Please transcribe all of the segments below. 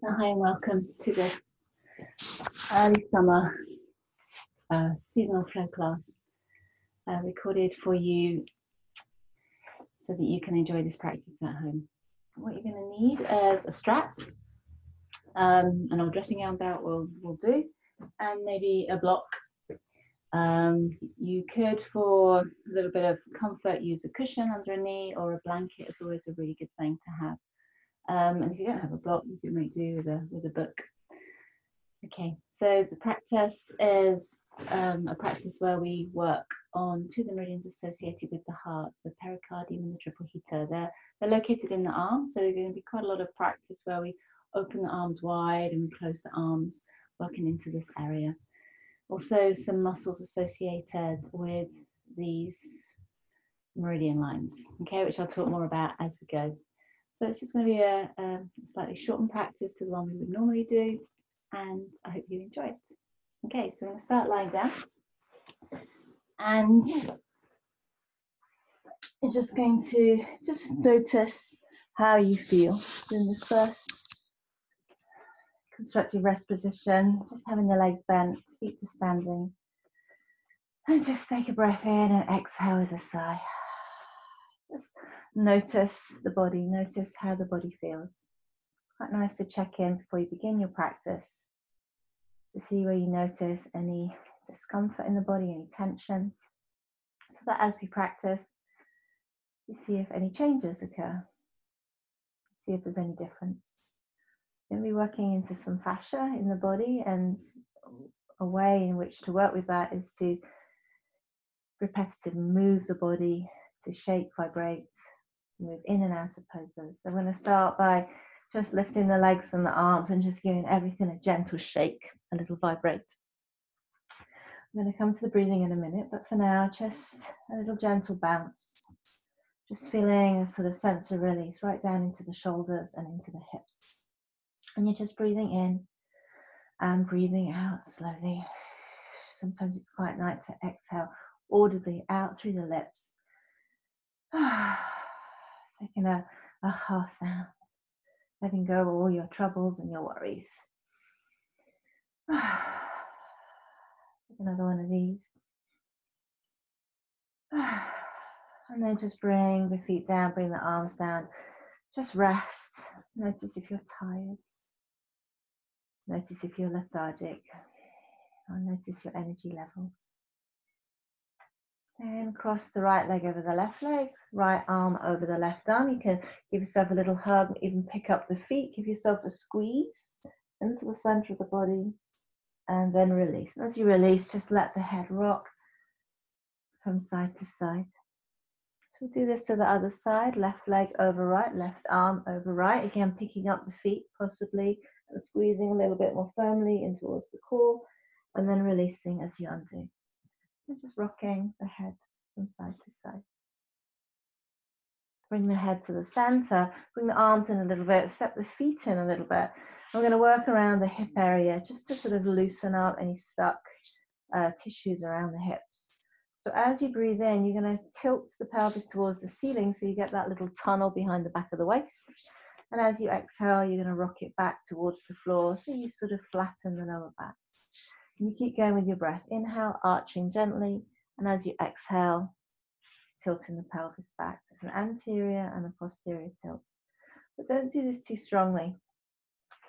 So hi and welcome to this early summer uh, seasonal flow class uh, recorded for you so that you can enjoy this practice at home. What you're going to need is a strap, um, an old dressing gown belt will, will do, and maybe a block. Um, you could, for a little bit of comfort, use a cushion under a knee or a blanket. It's always a really good thing to have. Um, and if you don't have a block, you can make do with a with a book. Okay, so the practice is um, a practice where we work on two of the meridians associated with the heart, the pericardium and the triple heater. They're they're located in the arms, so there's going to be quite a lot of practice where we open the arms wide and we close the arms, working into this area. Also, some muscles associated with these meridian lines, okay, which I'll talk more about as we go. So it's just going to be a, a, slightly shortened practice to the one we would normally do, and I hope you enjoy it. Okay, so I'm going to start lying down, and you're just going to just notice how you feel in this first constructive rest position, just having your legs bent, feet to standing, and just take a breath in and exhale with a sigh. Notice the body, notice how the body feels. Quite nice to check in before you begin your practice to see where you notice any discomfort in the body, any tension. So that as we practice, you see if any changes occur, see if there's any difference. Then we're working into some fascia in the body, and a way in which to work with that is to repetitive move the body to shake, vibrate, move in and out of poses. So I'm going to start by just lifting the legs and the arms and just giving everything a gentle shake, a little vibrate. I'm going to come to the breathing in a minute, but for now, just a little gentle bounce. Just feeling a sort of sense of release right down into the shoulders and into the hips. And you're just breathing in and breathing out slowly. Sometimes it's quite nice to exhale audibly out through the lips ah. Taking a, a sound, letting go of all your troubles and your worries. Another one of these. And then just bring the feet down, bring the arms down. Just rest. Notice if you're tired. Notice if you're lethargic. Or notice your energy levels. And cross the right leg over the left leg, right arm over the left arm. You can give yourself a little hug, even pick up the feet, give yourself a squeeze into the center of the body, and then release. And as you release, just let the head rock from side to side. So we'll do this to the other side, left leg over right, left arm over right. Again, picking up the feet possibly and squeezing a little bit more firmly in towards the core, and then releasing as you undo. And just rocking the head from side to side. Bring the head to the center, bring the arms in a little bit, step the feet in a little bit. We're going to work around the hip area just to sort of loosen up any stuck uh, tissues around the hips. So as you breathe in, you're going to tilt the pelvis towards the ceiling so you get that little tunnel behind the back of the waist. And as you exhale, you're going to rock it back towards the floor so you sort of flatten the lower back. And you keep going with your breath. Inhale, arching gently, and as you exhale, tilting the pelvis back. It's an anterior and a posterior tilt. But don't do this too strongly.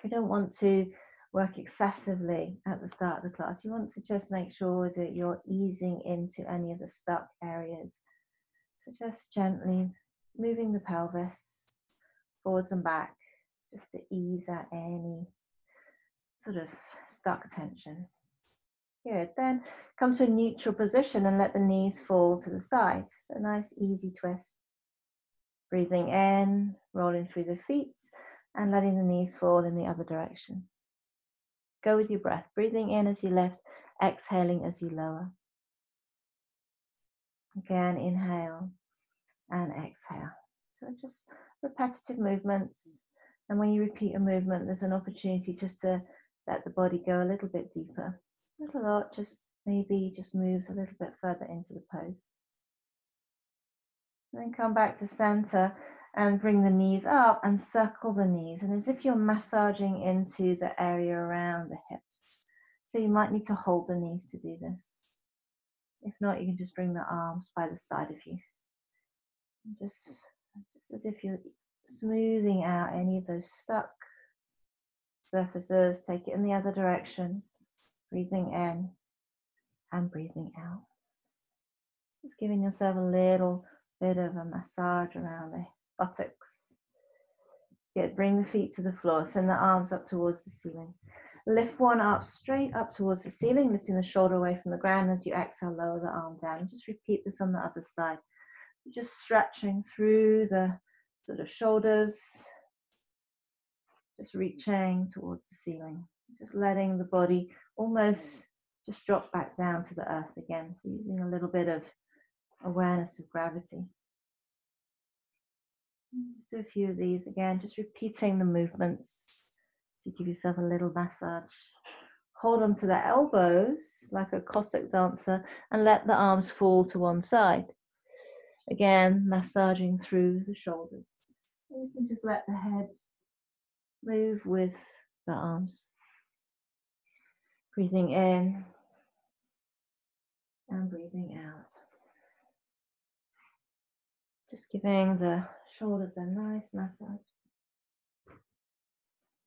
You don't want to work excessively at the start of the class. You want to just make sure that you're easing into any of the stuck areas. So just gently moving the pelvis forwards and back just to ease out any sort of stuck tension. Good. Then come to a neutral position and let the knees fall to the side. So nice, easy twist. Breathing in, rolling through the feet, and letting the knees fall in the other direction. Go with your breath. Breathing in as you lift, exhaling as you lower. Again, inhale and exhale. So just repetitive movements. And when you repeat a movement, there's an opportunity just to let the body go a little bit deeper. A lot, just maybe just moves a little bit further into the pose. then come back to center and bring the knees up and circle the knees. And as if you're massaging into the area around the hips. So you might need to hold the knees to do this. If not, you can just bring the arms by the side of you. Just, just as if you're smoothing out any of those stuck surfaces. Take it in the other direction. Breathing in and breathing out. Just giving yourself a little bit of a massage around the buttocks. Good. Bring the feet to the floor. Send the arms up towards the ceiling. Lift one up straight up towards the ceiling, lifting the shoulder away from the ground. As you exhale, lower the arm down. Just repeat this on the other side. Just stretching through the sort of shoulders. Just reaching towards the ceiling. Just letting the body almost just drop back down to the earth again. So using a little bit of awareness of gravity. Just do a few of these again, just repeating the movements to give yourself a little massage. Hold on to the elbows like a Cossack dancer and let the arms fall to one side. Again, massaging through the shoulders. You can just let the head move with the arms. Breathing in and breathing out. Just giving the shoulders a nice massage.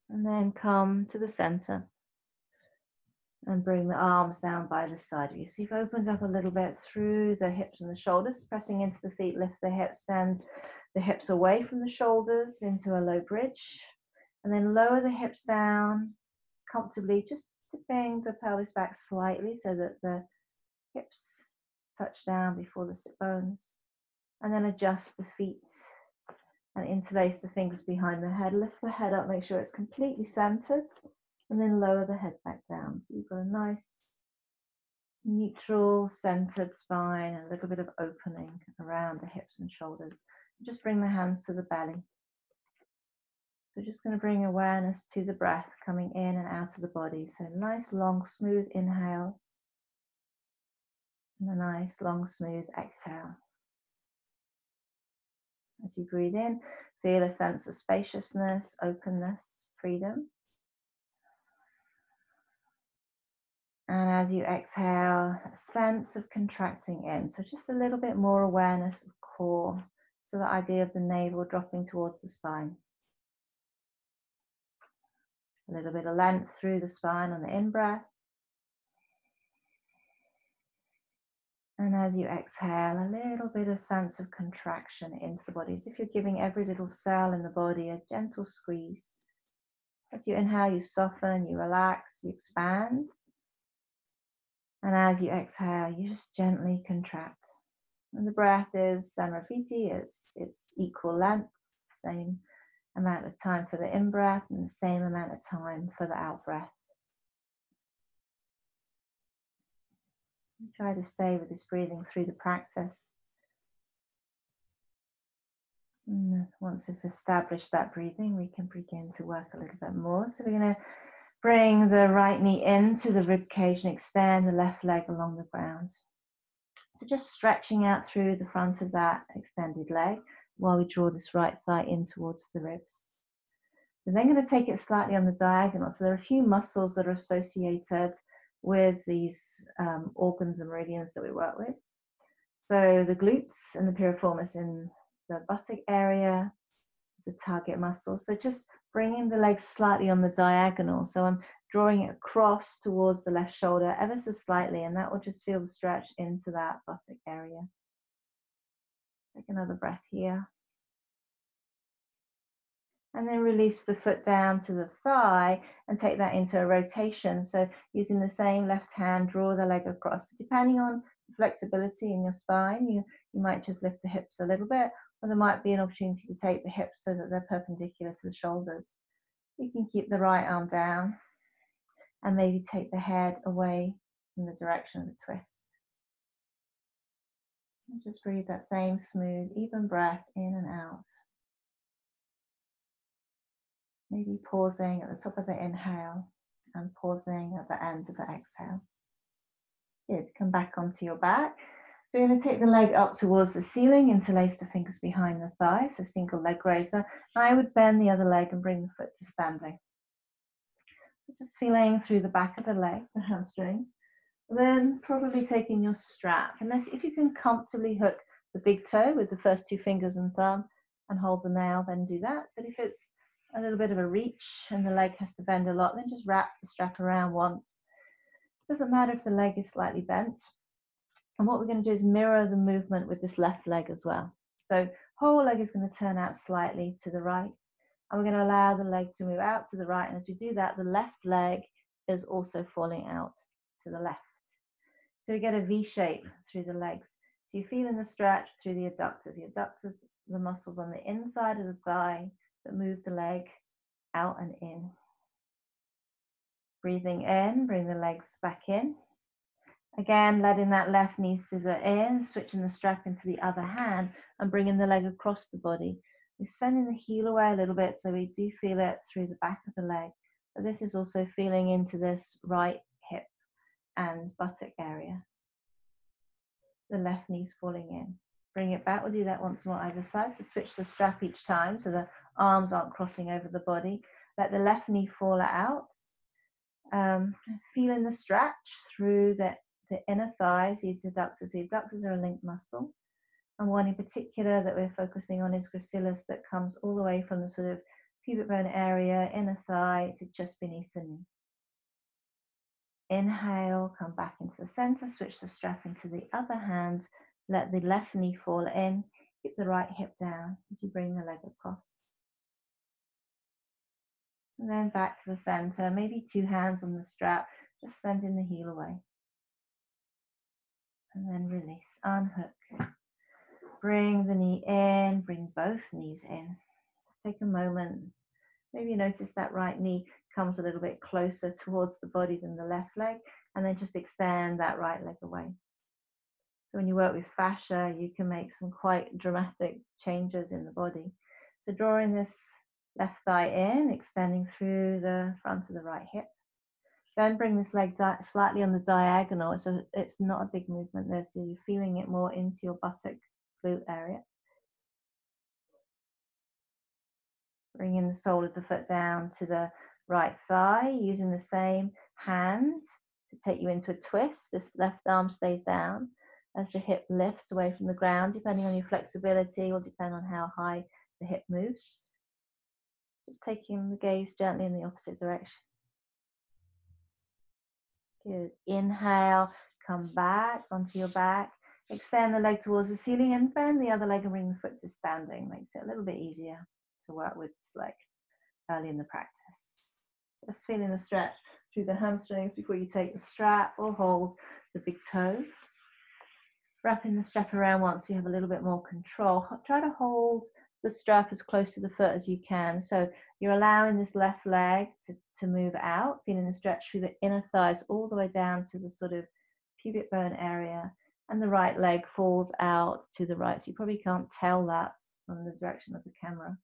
And then come to the center and bring the arms down by the side of you. See if it opens up a little bit through the hips and the shoulders, pressing into the feet, lift the hips, send the hips away from the shoulders into a low bridge. And then lower the hips down comfortably, just tipping the pelvis back slightly so that the hips touch down before the sit bones and then adjust the feet and interlace the fingers behind the head. Lift the head up, make sure it's completely centered, and then lower the head back down. So you've got a nice neutral centered spine and a little bit of opening around the hips and shoulders. Just bring the hands to the belly. So just going to bring awareness to the breath coming in and out of the body. So nice long smooth inhale and a nice long smooth exhale. As you breathe in, feel a sense of spaciousness, openness, freedom. And as you exhale, a sense of contracting in. So just a little bit more awareness of core. So the idea of the navel dropping towards the spine. A little bit of length through the spine on the in breath. And as you exhale, a little bit of sense of contraction into the body, as if you're giving every little cell in the body a gentle squeeze. As you inhale, you soften, you relax, you expand. And as you exhale, you just gently contract. And the breath is Sama Vritti, it's, it's equal length, same amount of time for the in breath and the same amount of time for the out breath. Try to stay with this breathing through the practice. And once we've established that breathing, we can begin to work a little bit more. So we're going to bring the right knee into the rib cage and extend the left leg along the ground. So just stretching out through the front of that extended leg while we draw this right thigh in towards the ribs. We're then going to take it slightly on the diagonal. So there are a few muscles that are associated with these um, organs and meridians that we work with. So the glutes and the piriformis in the buttock area is a target muscle. So just bringing the legs slightly on the diagonal. So I'm drawing it across towards the left shoulder ever so slightly, and that will just feel the stretch into that buttock area. Take another breath here. And then release the foot down to the thigh and take that into a rotation. So using the same left hand, draw the leg across. Depending on flexibility in your spine, you, you might just lift the hips a little bit, or there might be an opportunity to take the hips so that they're perpendicular to the shoulders. You can keep the right arm down and maybe take the head away in the direction of the twist. Just breathe that same smooth, even breath in and out. Maybe pausing at the top of the inhale and pausing at the end of the exhale. Good. Come back onto your back. So you're going to take the leg up towards the ceiling, interlace the fingers behind the thigh, so single leg raiser. I would bend the other leg and bring the foot to standing. Just feeling through the back of the leg, the hamstrings. Then probably taking your strap, unless if you can comfortably hook the big toe with the first two fingers and thumb and hold the nail, then do that. But if it's a little bit of a reach and the leg has to bend a lot, then just wrap the strap around once. Doesn't matter if the leg is slightly bent. And what we're going to do is mirror the movement with this left leg as well. So whole leg is going to turn out slightly to the right. And we're going to allow the leg to move out to the right. And as we do that, the left leg is also falling out to the left. So we get a V shape through the legs. So you're feeling the stretch through the adductors. The adductors, the muscles on the inside of the thigh that move the leg out and in. Breathing in, bring the legs back in. Again, letting that left knee scissor in, switching the strap into the other hand and bringing the leg across the body. We're sending the heel away a little bit so we do feel it through the back of the leg. But this is also feeling into this right and buttock area. The left knee's falling in. Bring it back. We'll do that once more either side. So switch the strap each time so the arms aren't crossing over the body. Let the left knee fall out. Um, feeling the stretch through the the inner thighs, the adductors. The adductors are a linked muscle. And one in particular that we're focusing on is gracilis that comes all the way from the sort of pubic bone area, inner thigh to just beneath the knee. Inhale, come back into the center, switch the strap into the other hand, let the left knee fall in, keep the right hip down as you bring the leg across. And then back to the center, maybe two hands on the strap, just sending the heel away and then release, unhook. Bring the knee in, bring both knees in. Just take a moment. Maybe notice that right knee comes a little bit closer towards the body than the left leg, and then just extend that right leg away. So when you work with fascia, you can make some quite dramatic changes in the body. So drawing this left thigh in, extending through the front of the right hip. Then bring this leg slightly on the diagonal. So it's not a big movement there. So you're feeling it more into your buttock glute area. Bringing the sole of the foot down to the right thigh, using the same hand to take you into a twist. This left arm stays down as the hip lifts away from the ground, depending on your flexibility or depend on how high the hip moves. Just taking the gaze gently in the opposite direction. Good. Inhale, come back onto your back. Extend the leg towards the ceiling and bend the other leg and bring the foot to standing. Makes it a little bit easier to work with this leg early in the practice. Just feeling the stretch through the hamstrings before you take the strap or hold the big toe. Wrapping the strap around once you have a little bit more control. Try to hold the strap as close to the foot as you can. So you're allowing this left leg to, to move out, feeling the stretch through the inner thighs all the way down to the sort of pubic bone area. And the right leg falls out to the right. So you probably can't tell that from the direction of the camera.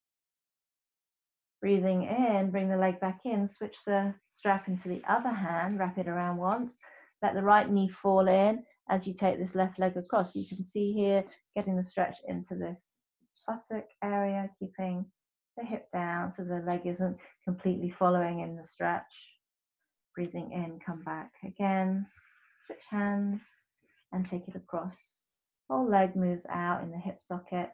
Breathing in, bring the leg back in, switch the strap into the other hand, wrap it around once. Let the right knee fall in as you take this left leg across. You can see here getting the stretch into this buttock area, keeping the hip down so the leg isn't completely following in the stretch. Breathing in, come back again, switch hands and take it across. Whole leg moves out in the hip socket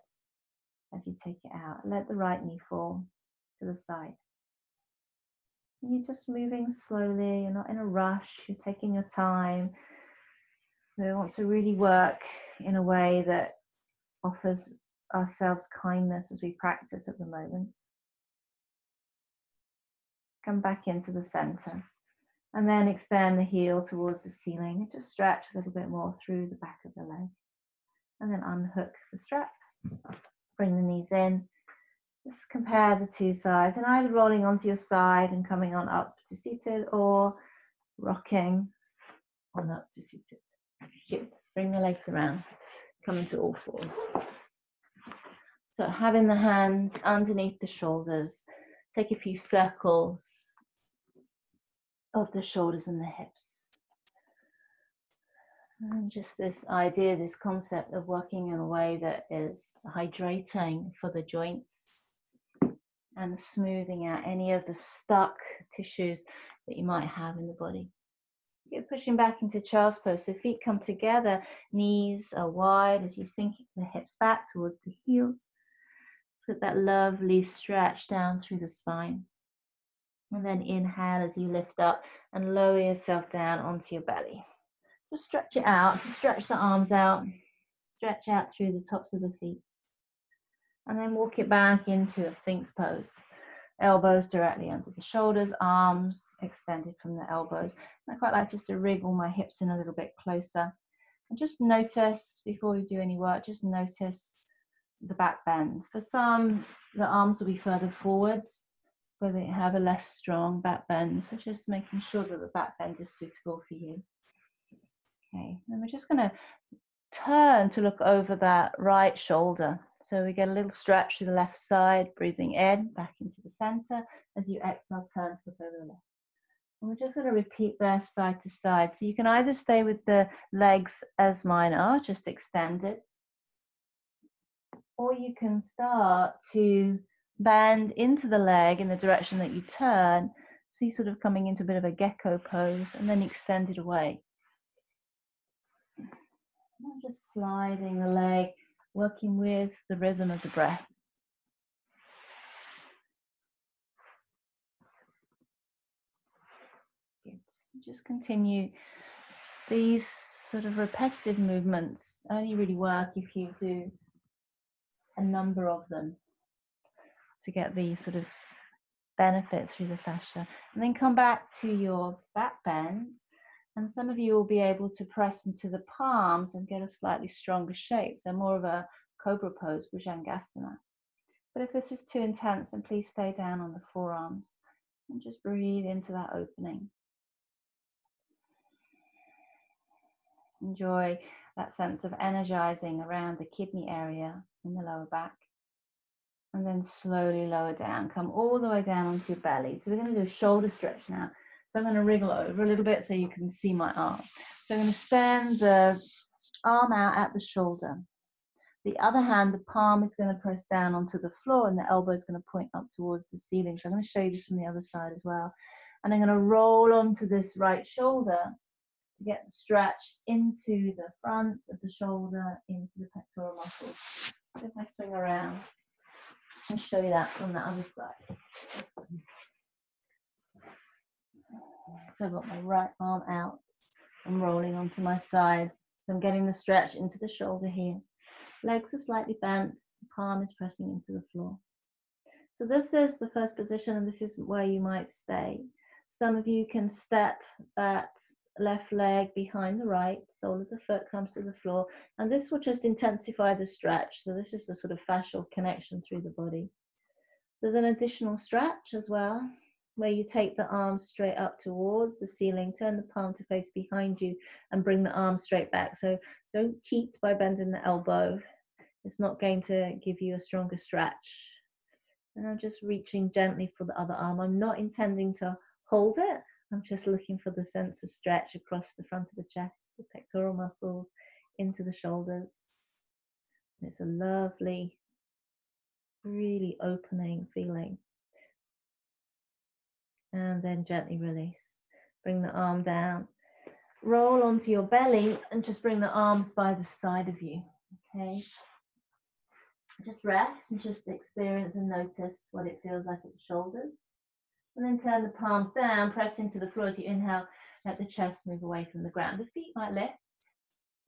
as you take it out. Let the right knee fall to the side. And you're just moving slowly, you're not in a rush, you're taking your time. We want to really work in a way that offers ourselves kindness as we practice at the moment. Come back into the center and then extend the heel towards the ceiling and just stretch a little bit more through the back of the leg. And then unhook the strap, bring the knees in. Just compare the two sides and either rolling onto your side and coming on up to seated or rocking on up to seated. Bring the legs around, come into all fours. So having the hands underneath the shoulders, take a few circles of the shoulders and the hips. And just this idea, this concept of working in a way that is hydrating for the joints and smoothing out any of the stuck tissues that you might have in the body. You're pushing back into child's pose. So feet come together, knees are wide as you sink the hips back towards the heels. Get that lovely stretch down through the spine. And then inhale as you lift up and lower yourself down onto your belly. Just stretch it out. So stretch the arms out, stretch out through the tops of the feet. And then walk it back into a Sphinx pose. Elbows directly under the shoulders, arms extended from the elbows. And I quite like just to wriggle my hips in a little bit closer. And just notice, before we do any work, just notice the back bend. For some, the arms will be further forwards so they have a less strong back bend. So just making sure that the back bend is suitable for you. Okay, and we're just going to turn to look over that right shoulder. So we get a little stretch to the left side, breathing in, back into the center. As you exhale, turn to look over the left. And we're just going to repeat there side to side. So you can either stay with the legs as mine are, just extended, or you can start to bend into the leg in the direction that you turn. So you're sort of coming into a bit of a gecko pose and then extend it away. Just sliding the leg, working with the rhythm of the breath. Just continue these sort of repetitive movements only really work if you do a number of them to get the sort of benefit through the fascia. And then come back to your back bend and some of you will be able to press into the palms and get a slightly stronger shape, so more of a cobra pose, Bhujangasana. But if this is too intense, then please stay down on the forearms and just breathe into that opening. Enjoy that sense of energizing around the kidney area in the lower back. And then slowly lower down, come all the way down onto your belly. So we're going to do a shoulder stretch now. So I'm going to wriggle over a little bit so you can see my arm. So I'm going to stand the arm out at the shoulder. The other hand, the palm is going to press down onto the floor and the elbow is going to point up towards the ceiling. So I'm going to show you this from the other side as well. And I'm going to roll onto this right shoulder to get the stretch into the front of the shoulder, into the pectoral muscles. So if I swing around, I'll show you that from the other side. So I've got my right arm out. I'm rolling onto my side. So I'm getting the stretch into the shoulder here. Legs are slightly bent. The palm is pressing into the floor. So this is the first position and this is where you might stay. Some of you can step that left leg behind the right, sole of the foot comes to the floor, and this will just intensify the stretch. So this is the sort of fascial connection through the body. There's an additional stretch as well where you take the arm straight up towards the ceiling, turn the palm to face behind you and bring the arm straight back. So don't cheat by bending the elbow. It's not going to give you a stronger stretch. And I'm just reaching gently for the other arm. I'm not intending to hold it. I'm just looking for the sense of stretch across the front of the chest, the pectoral muscles, into the shoulders. It's a lovely, really opening feeling and then gently release. Bring the arm down. Roll onto your belly and just bring the arms by the side of you. Okay. Just rest and just experience and notice what it feels like at the shoulders. And then turn the palms down, press into the floor as you inhale, let the chest move away from the ground. The feet might lift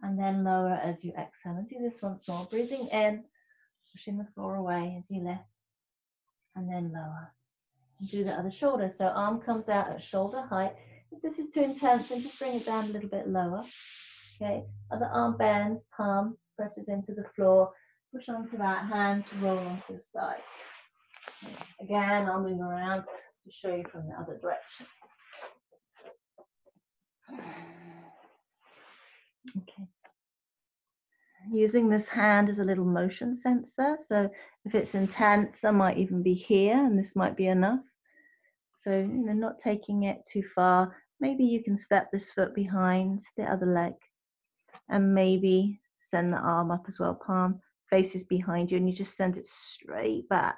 and then lower as you exhale. And do this once more. Breathing in, pushing the floor away as you lift and then lower do the other shoulder. So arm comes out at shoulder height. If this is too intense, then just bring it down a little bit lower. Okay, other arm bends, palm presses into the floor. Push onto that hand to roll onto the side. Again, I'll move around to show you from the other direction. Okay. Using this hand as a little motion sensor. So if it's intense, I might even be here and this might be enough. So, you know, not taking it too far. Maybe you can step this foot behind the other leg. And maybe send the arm up as well. Palm faces behind you and you just send it straight back.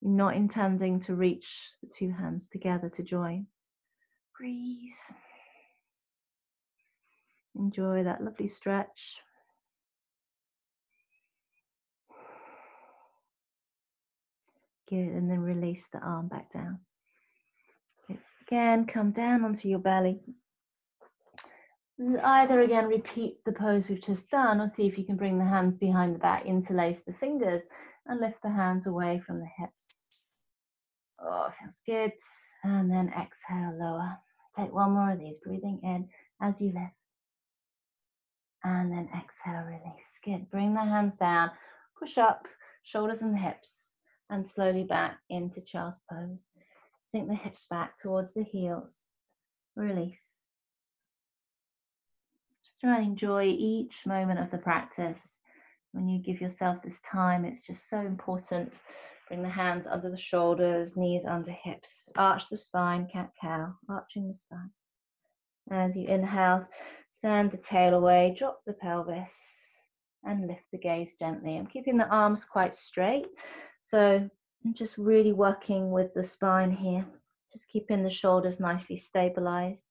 You're not intending to reach the two hands together to join. Breathe. Enjoy that lovely stretch. Good, and then release the arm back down. Good. Again, come down onto your belly. Either again, repeat the pose we've just done, or see if you can bring the hands behind the back, interlace the fingers, and lift the hands away from the hips. Oh, feels good. And then exhale, lower. Take one more of these, breathing in as you lift. And then exhale, release. Good. Bring the hands down, push up, shoulders and hips and slowly back into child's pose. Sink the hips back towards the heels. Release. Just try and enjoy each moment of the practice. When you give yourself this time, it's just so important. Bring the hands under the shoulders, knees under hips. Arch the spine, cat cow, arching the spine. As you inhale, send the tail away, drop the pelvis, and lift the gaze gently. I'm keeping the arms quite straight so I'm just really working with the spine here, just keeping the shoulders nicely stabilized.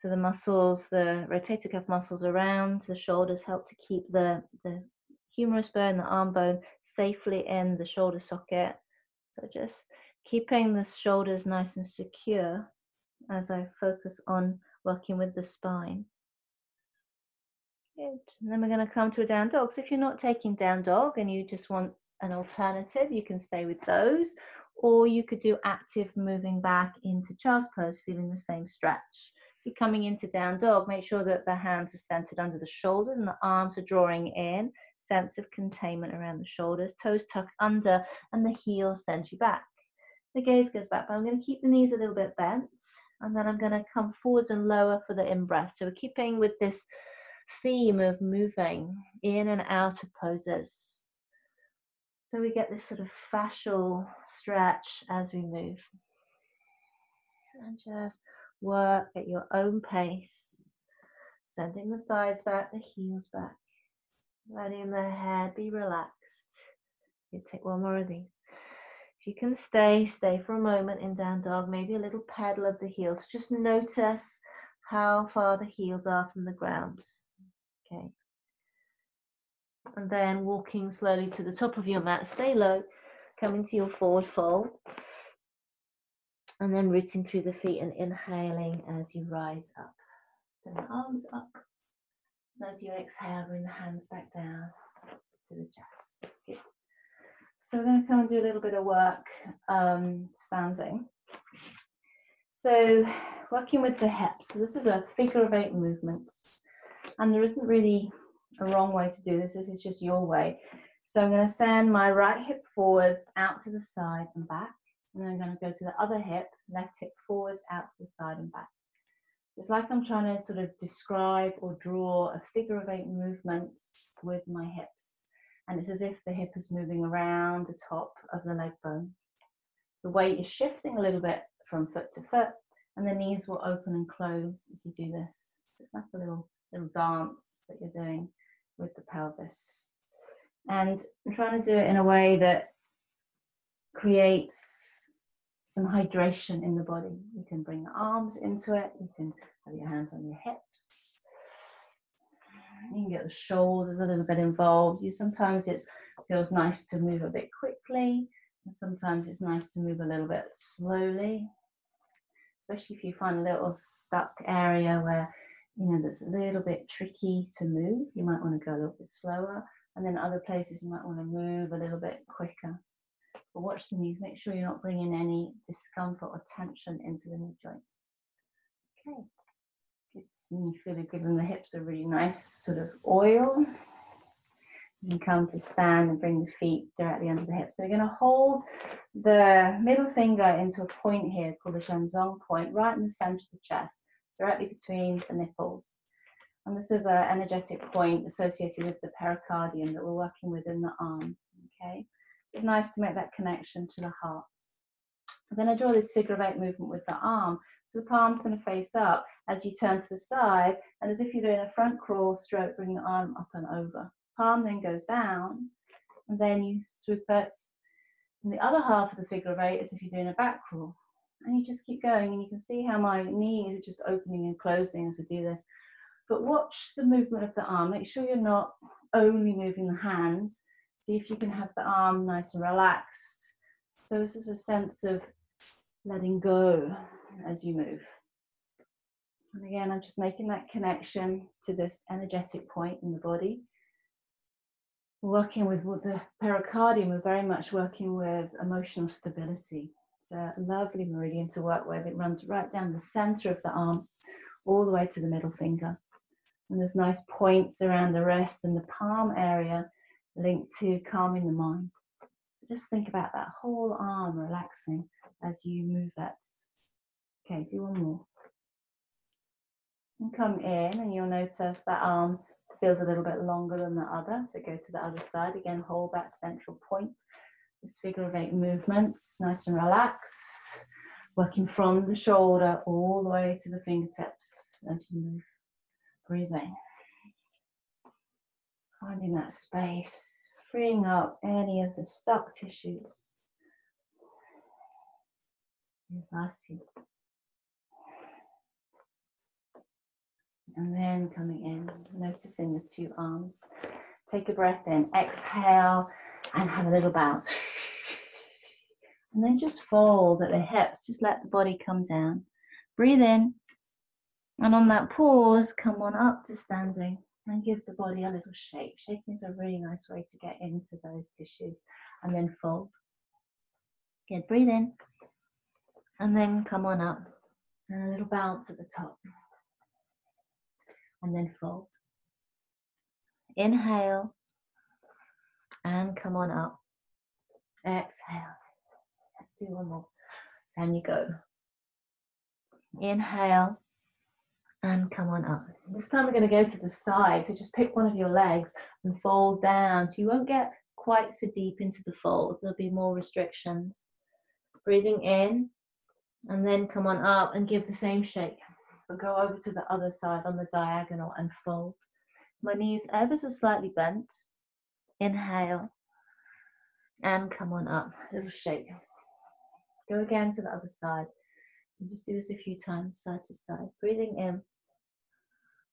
So the muscles, the rotator cuff muscles around the shoulders help to keep the, the humerus bone, the arm bone safely in the shoulder socket. So just keeping the shoulders nice and secure as I focus on working with the spine. Good. And then we're going to come to a down dog. So if you're not taking down dog and you just want an alternative, you can stay with those. Or you could do active moving back into child's pose, feeling the same stretch. If you're coming into down dog, make sure that the hands are centered under the shoulders and the arms are drawing in. Sense of containment around the shoulders, toes tucked under, and the heels send you back. The gaze goes back, but I'm going to keep the knees a little bit bent. And then I'm going to come forwards and lower for the in-breath. So we're keeping with this theme of moving in and out of poses. So we get this sort of fascial stretch as we move. And just work at your own pace, sending the thighs back, the heels back, letting the head be relaxed. You take one more of these. If you can stay, stay for a moment in down dog, maybe a little pedal of the heels. Just notice how far the heels are from the ground. Okay. And then walking slowly to the top of your mat, stay low, coming to your forward fold. And then rooting through the feet and inhaling as you rise up. Then arms up. And as you exhale, bring the hands back down to the chest. Good. So we're going to come and do a little bit of work um, standing. So working with the hips. So this is a figure of eight movement. And there isn't really a wrong way to do this. This is just your way. So I'm going to send my right hip forwards out to the side and back. And I'm going to go to the other hip, left hip forwards, out to the side and back. Just like I'm trying to sort of describe or draw a figure of eight movements with my hips. And it's as if the hip is moving around the top of the leg bone. The weight is shifting a little bit from foot to foot, and the knees will open and close as you do this. Just like a little little dance that you're doing with the pelvis. And I'm trying to do it in a way that creates some hydration in the body. You can bring the arms into it, you can have your hands on your hips. You can get the shoulders a little bit involved. You sometimes it feels nice to move a bit quickly, and sometimes it's nice to move a little bit slowly. Especially if you find a little stuck area where you know, that's a little bit tricky to move, you might want to go a little bit slower. And then other places you might want to move a little bit quicker. But watch the knees, make sure you're not bringing any discomfort or tension into the knee joints. Okay, it's me feeling good when the hips are really nice sort of oil. You can come to stand and bring the feet directly under the hips. So you're going to hold the middle finger into a point here called the Shanzhong point, right in the center of the chest directly between the nipples. And this is an energetic point associated with the pericardium that we're working with in the arm. Okay, it's nice to make that connection to the heart. then I draw this figure of eight movement with the arm. So the palm's going to face up as you turn to the side, and as if you're doing a front crawl stroke, bring the arm up and over. Palm then goes down, and then you swoop it. And the other half of the figure of eight is if you're doing a back crawl. And you just keep going, and you can see how my knees are just opening and closing as we do this. But watch the movement of the arm. Make sure you're not only moving the hands. See if you can have the arm nice and relaxed. So this is a sense of letting go as you move. And again, I'm just making that connection to this energetic point in the body. Working with the pericardium, we're very much working with emotional stability. It's a lovely meridian to work with. It runs right down the center of the arm, all the way to the middle finger. And there's nice points around the wrist and the palm area linked to calming the mind. Just think about that whole arm relaxing as you move that. Okay, do one more. And come in and you'll notice that arm feels a little bit longer than the other. So go to the other side. Again, hold that central point. This figure of eight movements, nice and relaxed. Working from the shoulder all the way to the fingertips as you move. Breathing. Finding that space, freeing up any of the stuck tissues. Last few. And then coming in, noticing the two arms. Take a breath in, exhale, and have a little bounce. And then just fold at the hips, just let the body come down. Breathe in, and on that pause, come on up to standing and give the body a little shake. Shaking is a really nice way to get into those tissues and then fold. Good, breathe in, and then come on up and a little bounce at the top and then fold. Inhale and come on up. Exhale. Let's do one more. Then you go. Inhale and come on up. This time we're going to go to the side. So just pick one of your legs and fold down. So you won't get quite so deep into the fold. There'll be more restrictions. Breathing in and then come on up and give the same shake but go over to the other side on the diagonal and fold. My knees ever so slightly bent. Inhale and come on up, little shake. Go again to the other side. And just do this a few times, side to side. Breathing in,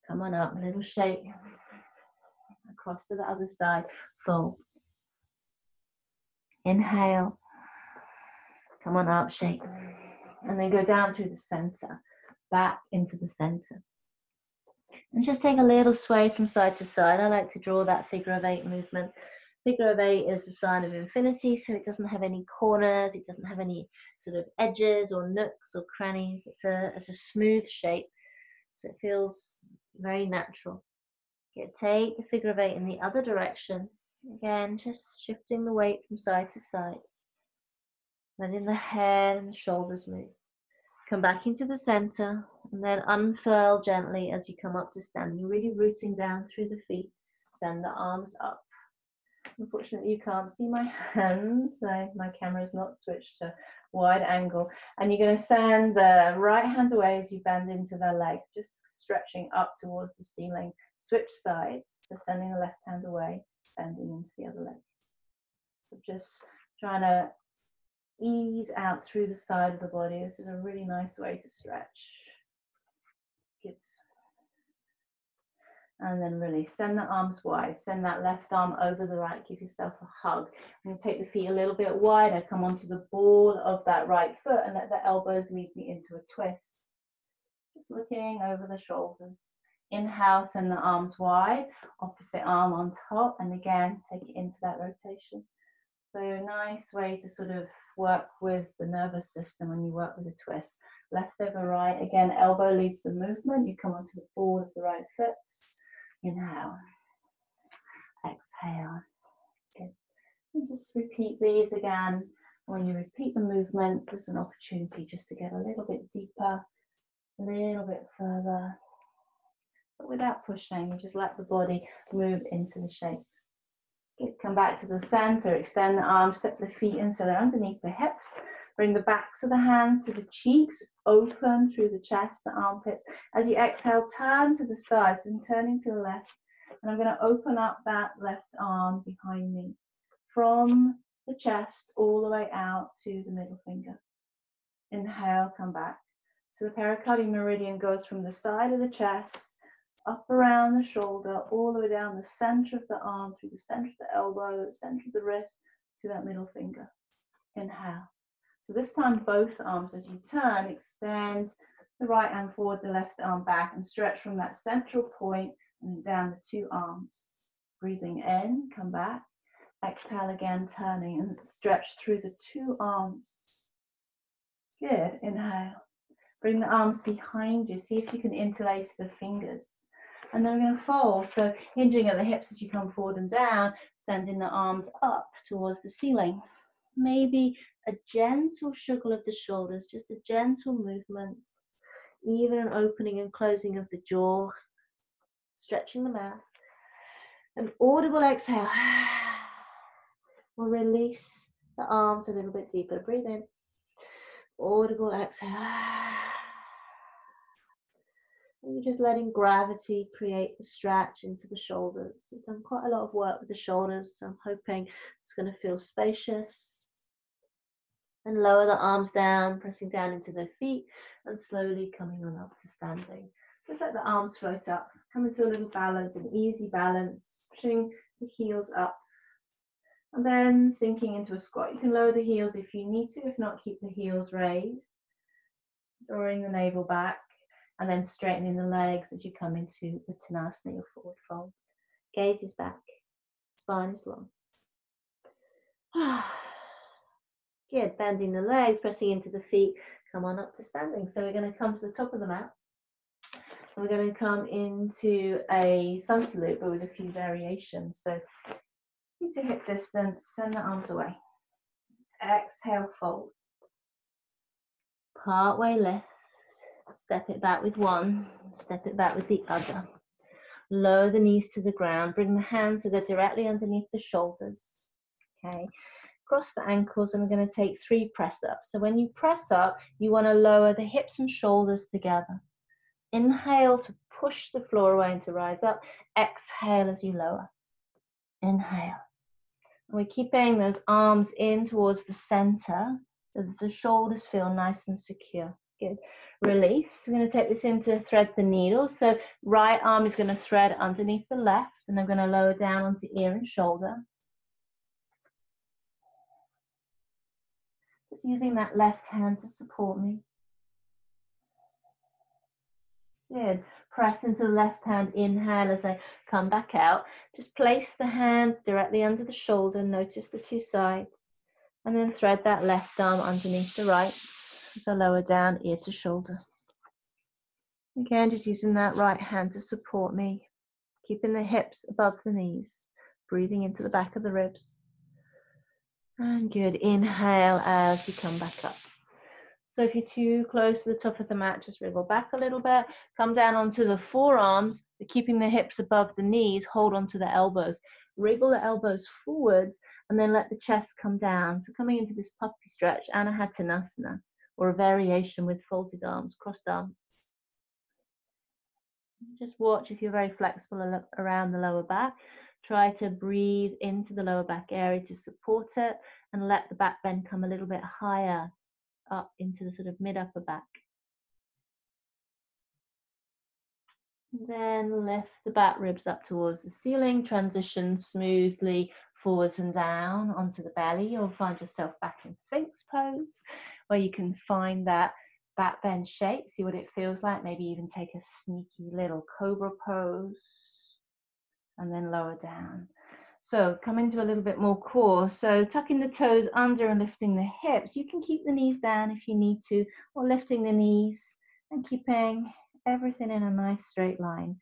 come on up, little shake. Across to the other side, fold. Inhale, come on up, shake. And then go down through the center back into the center. And just take a little sway from side to side. I like to draw that figure of eight movement. Figure of eight is the sign of infinity, so it doesn't have any corners, it doesn't have any sort of edges or nooks or crannies. It's a, it's a smooth shape, so it feels very natural. Okay, take the figure of eight in the other direction. Again, just shifting the weight from side to side. Letting the head and the shoulders move. Come back into the center and then unfurl gently as you come up to standing, really rooting down through the feet. Send the arms up. Unfortunately, you can't see my hands. So my camera is not switched to wide angle. And you're going to send the right hand away as you bend into the leg, just stretching up towards the ceiling. Switch sides, so sending the left hand away, bending into the other leg. So just trying to ease out through the side of the body. This is a really nice way to stretch. Good. And then release. Send the arms wide. Send that left arm over the right. Give yourself a hug. And take the feet a little bit wider. Come onto the ball of that right foot and let the elbows lead me into a twist. Just looking over the shoulders. Inhale, send the arms wide. Opposite arm on top. And again, take it into that rotation. So a nice way to sort of work with the nervous system when you work with a twist. Left over right, again, elbow leads the movement. You come onto the ball of the right foot. Inhale. Exhale. Good. And just repeat these again. When you repeat the movement, there's an opportunity just to get a little bit deeper, a little bit further. But without pushing, you just let the body move into the shape. Come back to the center, extend the arms, step the feet in so they're underneath the hips. Bring the backs of the hands to the cheeks, open through the chest, the armpits. As you exhale, turn to the sides and turning to the left. And I'm going to open up that left arm behind me from the chest all the way out to the middle finger. Inhale, come back. So the pericardial meridian goes from the side of the chest, up around the shoulder, all the way down the center of the arm, through the center of the elbow, the center of the wrist, to that middle finger. Inhale. So this time, both arms, as you turn, extend the right arm forward, the left arm back, and stretch from that central point and down the two arms. Breathing in, come back. Exhale again, turning and stretch through the two arms. Good. Inhale. Bring the arms behind you. See if you can interlace the fingers. And then we're going to fold. So hinging at the hips as you come forward and down, sending the arms up towards the ceiling. Maybe a gentle shuffle of the shoulders, just a gentle movement. Even an opening and closing of the jaw, stretching the mouth. An audible exhale. We'll release the arms a little bit deeper. Breathe in. Audible exhale. And you're just letting gravity create the stretch into the shoulders. You've done quite a lot of work with the shoulders, so I'm hoping it's going to feel spacious. And lower the arms down, pressing down into the feet, and slowly coming on up to standing. Just let the arms float up, come into a little balance, an easy balance, pushing the heels up. And then sinking into a squat. You can lower the heels if you need to, if not, keep the heels raised. Drawing the navel back and then straightening the legs as you come into the Uttanasana, your forward fold. Gaze is back, spine is long. Good, bending the legs, pressing into the feet, come on up to standing. So we're going to come to the top of the mat. And we're going to come into a sun salute, but with a few variations. So feet to hip distance, send the arms away. Exhale, fold. Part way lift. Step it back with one, step it back with the other. Lower the knees to the ground, bring the hands so they're directly underneath the shoulders. Okay, cross the ankles, and we're going to take three press ups. So when you press up, you want to lower the hips and shoulders together. Inhale to push the floor away and to rise up. Exhale as you lower. Inhale. We're keeping those arms in towards the center so that the shoulders feel nice and secure. Good release. We're going to take this in to thread the needle. So right arm is going to thread underneath the left and I'm going to lower down onto ear and shoulder. Just using that left hand to support me. Good. Press into the left hand, inhale as I come back out. Just place the hand directly under the shoulder, notice the two sides, and then thread that left arm underneath the right. So lower down, ear to shoulder. Again, just using that right hand to support me, keeping the hips above the knees, breathing into the back of the ribs. And good, inhale as you come back up. So if you're too close to the top of the mat, just wriggle back a little bit, come down onto the forearms, keeping the hips above the knees, hold onto the elbows. Wriggle the elbows forwards and then let the chest come down. So coming into this puppy stretch, Anahatanasana or a variation with folded arms, crossed arms. Just watch if you're very flexible around the lower back. Try to breathe into the lower back area to support it and let the back bend come a little bit higher up into the sort of mid upper back. Then lift the back ribs up towards the ceiling, transition smoothly forwards and down onto the belly. You'll find yourself back in Sphinx pose, where you can find that back bend shape, see what it feels like. Maybe even take a sneaky little cobra pose and then lower down. So come into a little bit more core. So tucking the toes under and lifting the hips. You can keep the knees down if you need to, or lifting the knees and keeping everything in a nice straight line.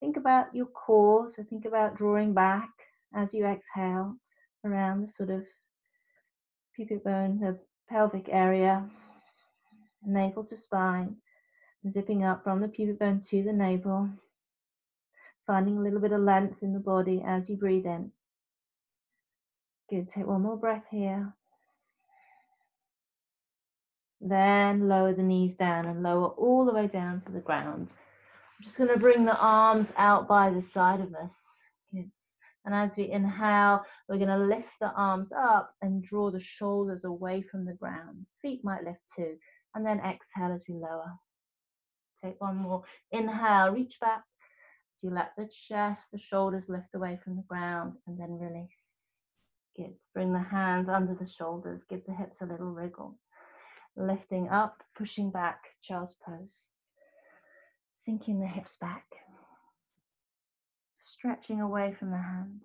Think about your core. So think about drawing back as you exhale around the sort of pubic bone, the pelvic area, navel to spine, zipping up from the pubic bone to the navel, finding a little bit of length in the body as you breathe in. Good, take one more breath here. Then lower the knees down and lower all the way down to the ground. I'm just going to bring the arms out by the side of us. And as we inhale, we're going to lift the arms up and draw the shoulders away from the ground. Feet might lift too. And then exhale as we lower. Take one more. Inhale, reach back. So you let the chest, the shoulders lift away from the ground and then release. Good. Bring the hands under the shoulders. Give the hips a little wriggle. Lifting up, pushing back, child's pose. Sinking the hips back. Stretching away from the hands.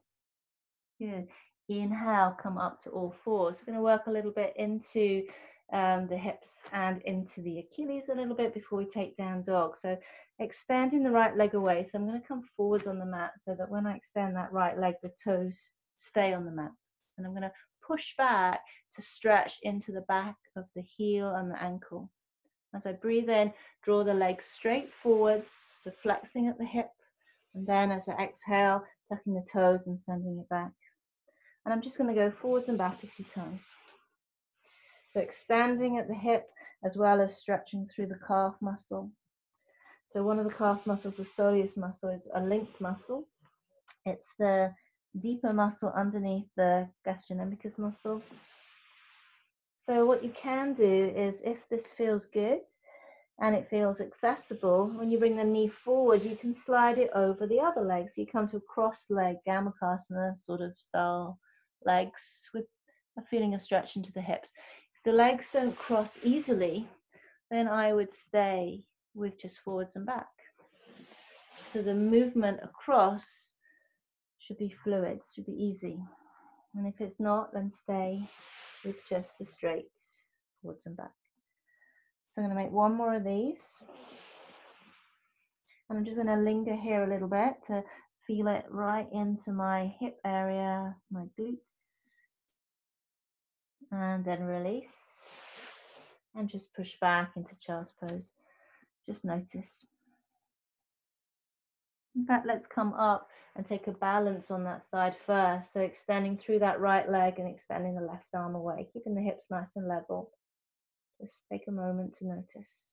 Good. Inhale, come up to all fours. We're going to work a little bit into um, the hips and into the Achilles a little bit before we take down dog. So extending the right leg away. So I'm going to come forwards on the mat so that when I extend that right leg, the toes stay on the mat. And I'm going to push back to stretch into the back of the heel and the ankle. As I breathe in, draw the leg straight forwards, so flexing at the hip. And then as I exhale, tucking the toes and sending it back. And I'm just going to go forwards and back a few times. So extending at the hip as well as stretching through the calf muscle. So one of the calf muscles, the soleus muscle, is a linked muscle. It's the deeper muscle underneath the gastrocnemius muscle. So what you can do is if this feels good and it feels accessible, when you bring the knee forward, you can slide it over the other leg. So you come to a cross leg, Gomukhasana sort of style legs with a feeling of stretch into the hips. If the legs don't cross easily, then I would stay with just forwards and back. So the movement across should be fluid, should be easy. And if it's not, then stay with just the straight forwards and back. I'm going to make one more of these. And I'm just going to linger here a little bit to feel it right into my hip area, my glutes. And then release. And just push back into child's pose. Just notice. In fact, let's come up and take a balance on that side first. So extending through that right leg and extending the left arm away, keeping the hips nice and level. Just take a moment to notice.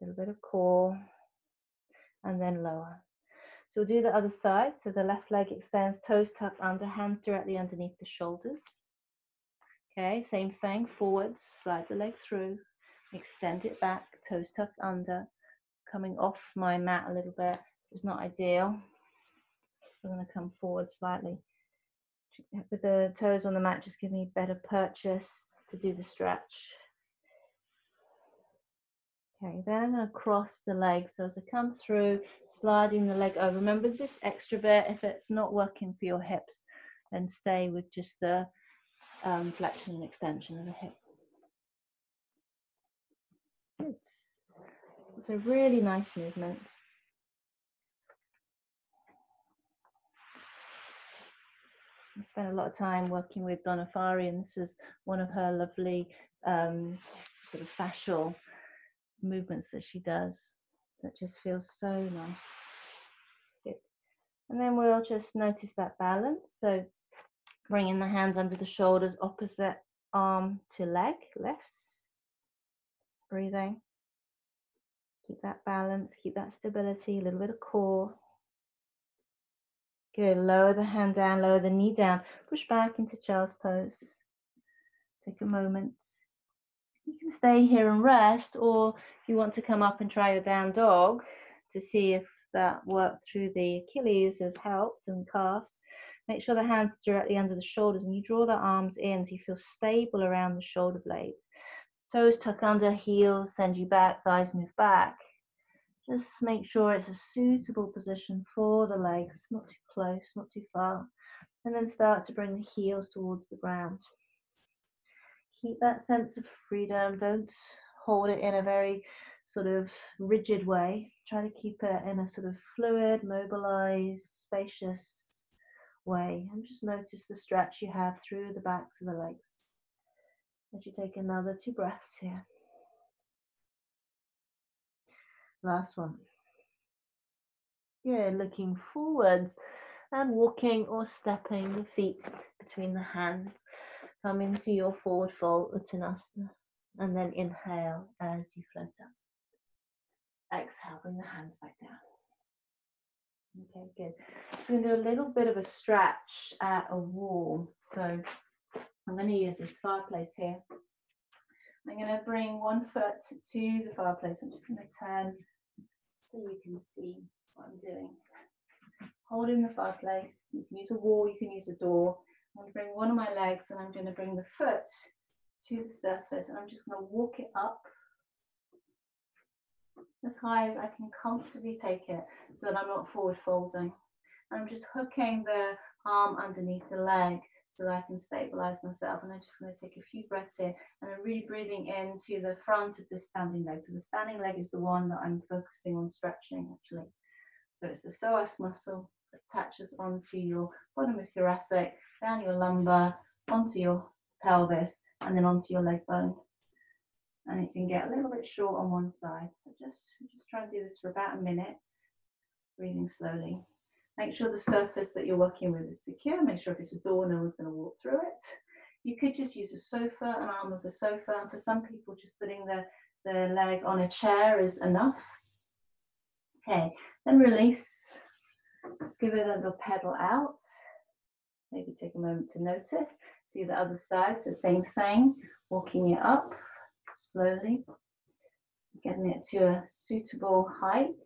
A little bit of core and then lower. So we'll do the other side. So the left leg extends, toes tucked under, hands directly underneath the shoulders. Okay, same thing, forwards, slide the leg through, extend it back, toes tucked under, coming off my mat a little bit is not ideal. I'm going to come forward slightly. With the toes on the mat, just give me better purchase to do the stretch. Okay, then I'm going to cross the leg. So as I come through, sliding the leg over. Remember this extra bit, if it's not working for your hips, then stay with just the um, flexion and extension of the hip. It's, it's a really nice movement. I spent a lot of time working with Donna Farhi, and this is one of her lovely um, sort of fascial movements that she does that just feels so nice. Good. And then we'll just notice that balance. So bringing the hands under the shoulders, opposite arm to leg, lifts. Breathing. Keep that balance, keep that stability, a little bit of core. Good. Lower the hand down, lower the knee down. Push back into child's pose. Take a moment. You can stay here and rest, or if you want to come up and try your down dog to see if that work through the Achilles has helped and calves, make sure the hands are directly under the shoulders and you draw the arms in so you feel stable around the shoulder blades. Toes tuck under, heels send you back, thighs move back. Just make sure it's a suitable position for the legs, not too close, not too far. And then start to bring the heels towards the ground. Keep that sense of freedom. Don't hold it in a very sort of rigid way. Try to keep it in a sort of fluid, mobilized, spacious way. And just notice the stretch you have through the backs of the legs. As you take another two breaths here. Last one. Good, looking forwards and walking or stepping the feet between the hands. Come into your forward fold, Uttanasana. And then inhale as you float up. Exhale, bring the hands back down. Okay, good. So I'm going to do a little bit of a stretch at a wall. So I'm going to use this fireplace here. I'm going to bring one foot to the fireplace. I'm just going to turn so you can see what I'm doing. Holding the fireplace. You can use a wall, you can use a door. I'm going to bring one of my legs and I'm going to bring the foot to the surface and I'm just going to walk it up as high as I can comfortably take it so that I'm not forward folding. I'm just hooking the arm underneath the leg so that I can stabilize myself. And I'm just going to take a few breaths here and I'm really breathing into the front of the standing leg. So the standing leg is the one that I'm focusing on stretching actually. So it's the psoas muscle that attaches onto your bottom of thoracic, down your lumbar, onto your pelvis, and then onto your leg bone and it can get a little bit short on one side. So just, just try and do this for about a minute, breathing slowly. Make sure the surface that you're working with is secure. Make sure if it's a door, no one's going to walk through it. You could just use a sofa, an arm of a sofa. And for some people, just putting the, the leg on a chair is enough. Okay, then release. Just give it a little pedal out. Maybe take a moment to notice. Do the other side, so same thing, walking it up slowly, getting it to a suitable height.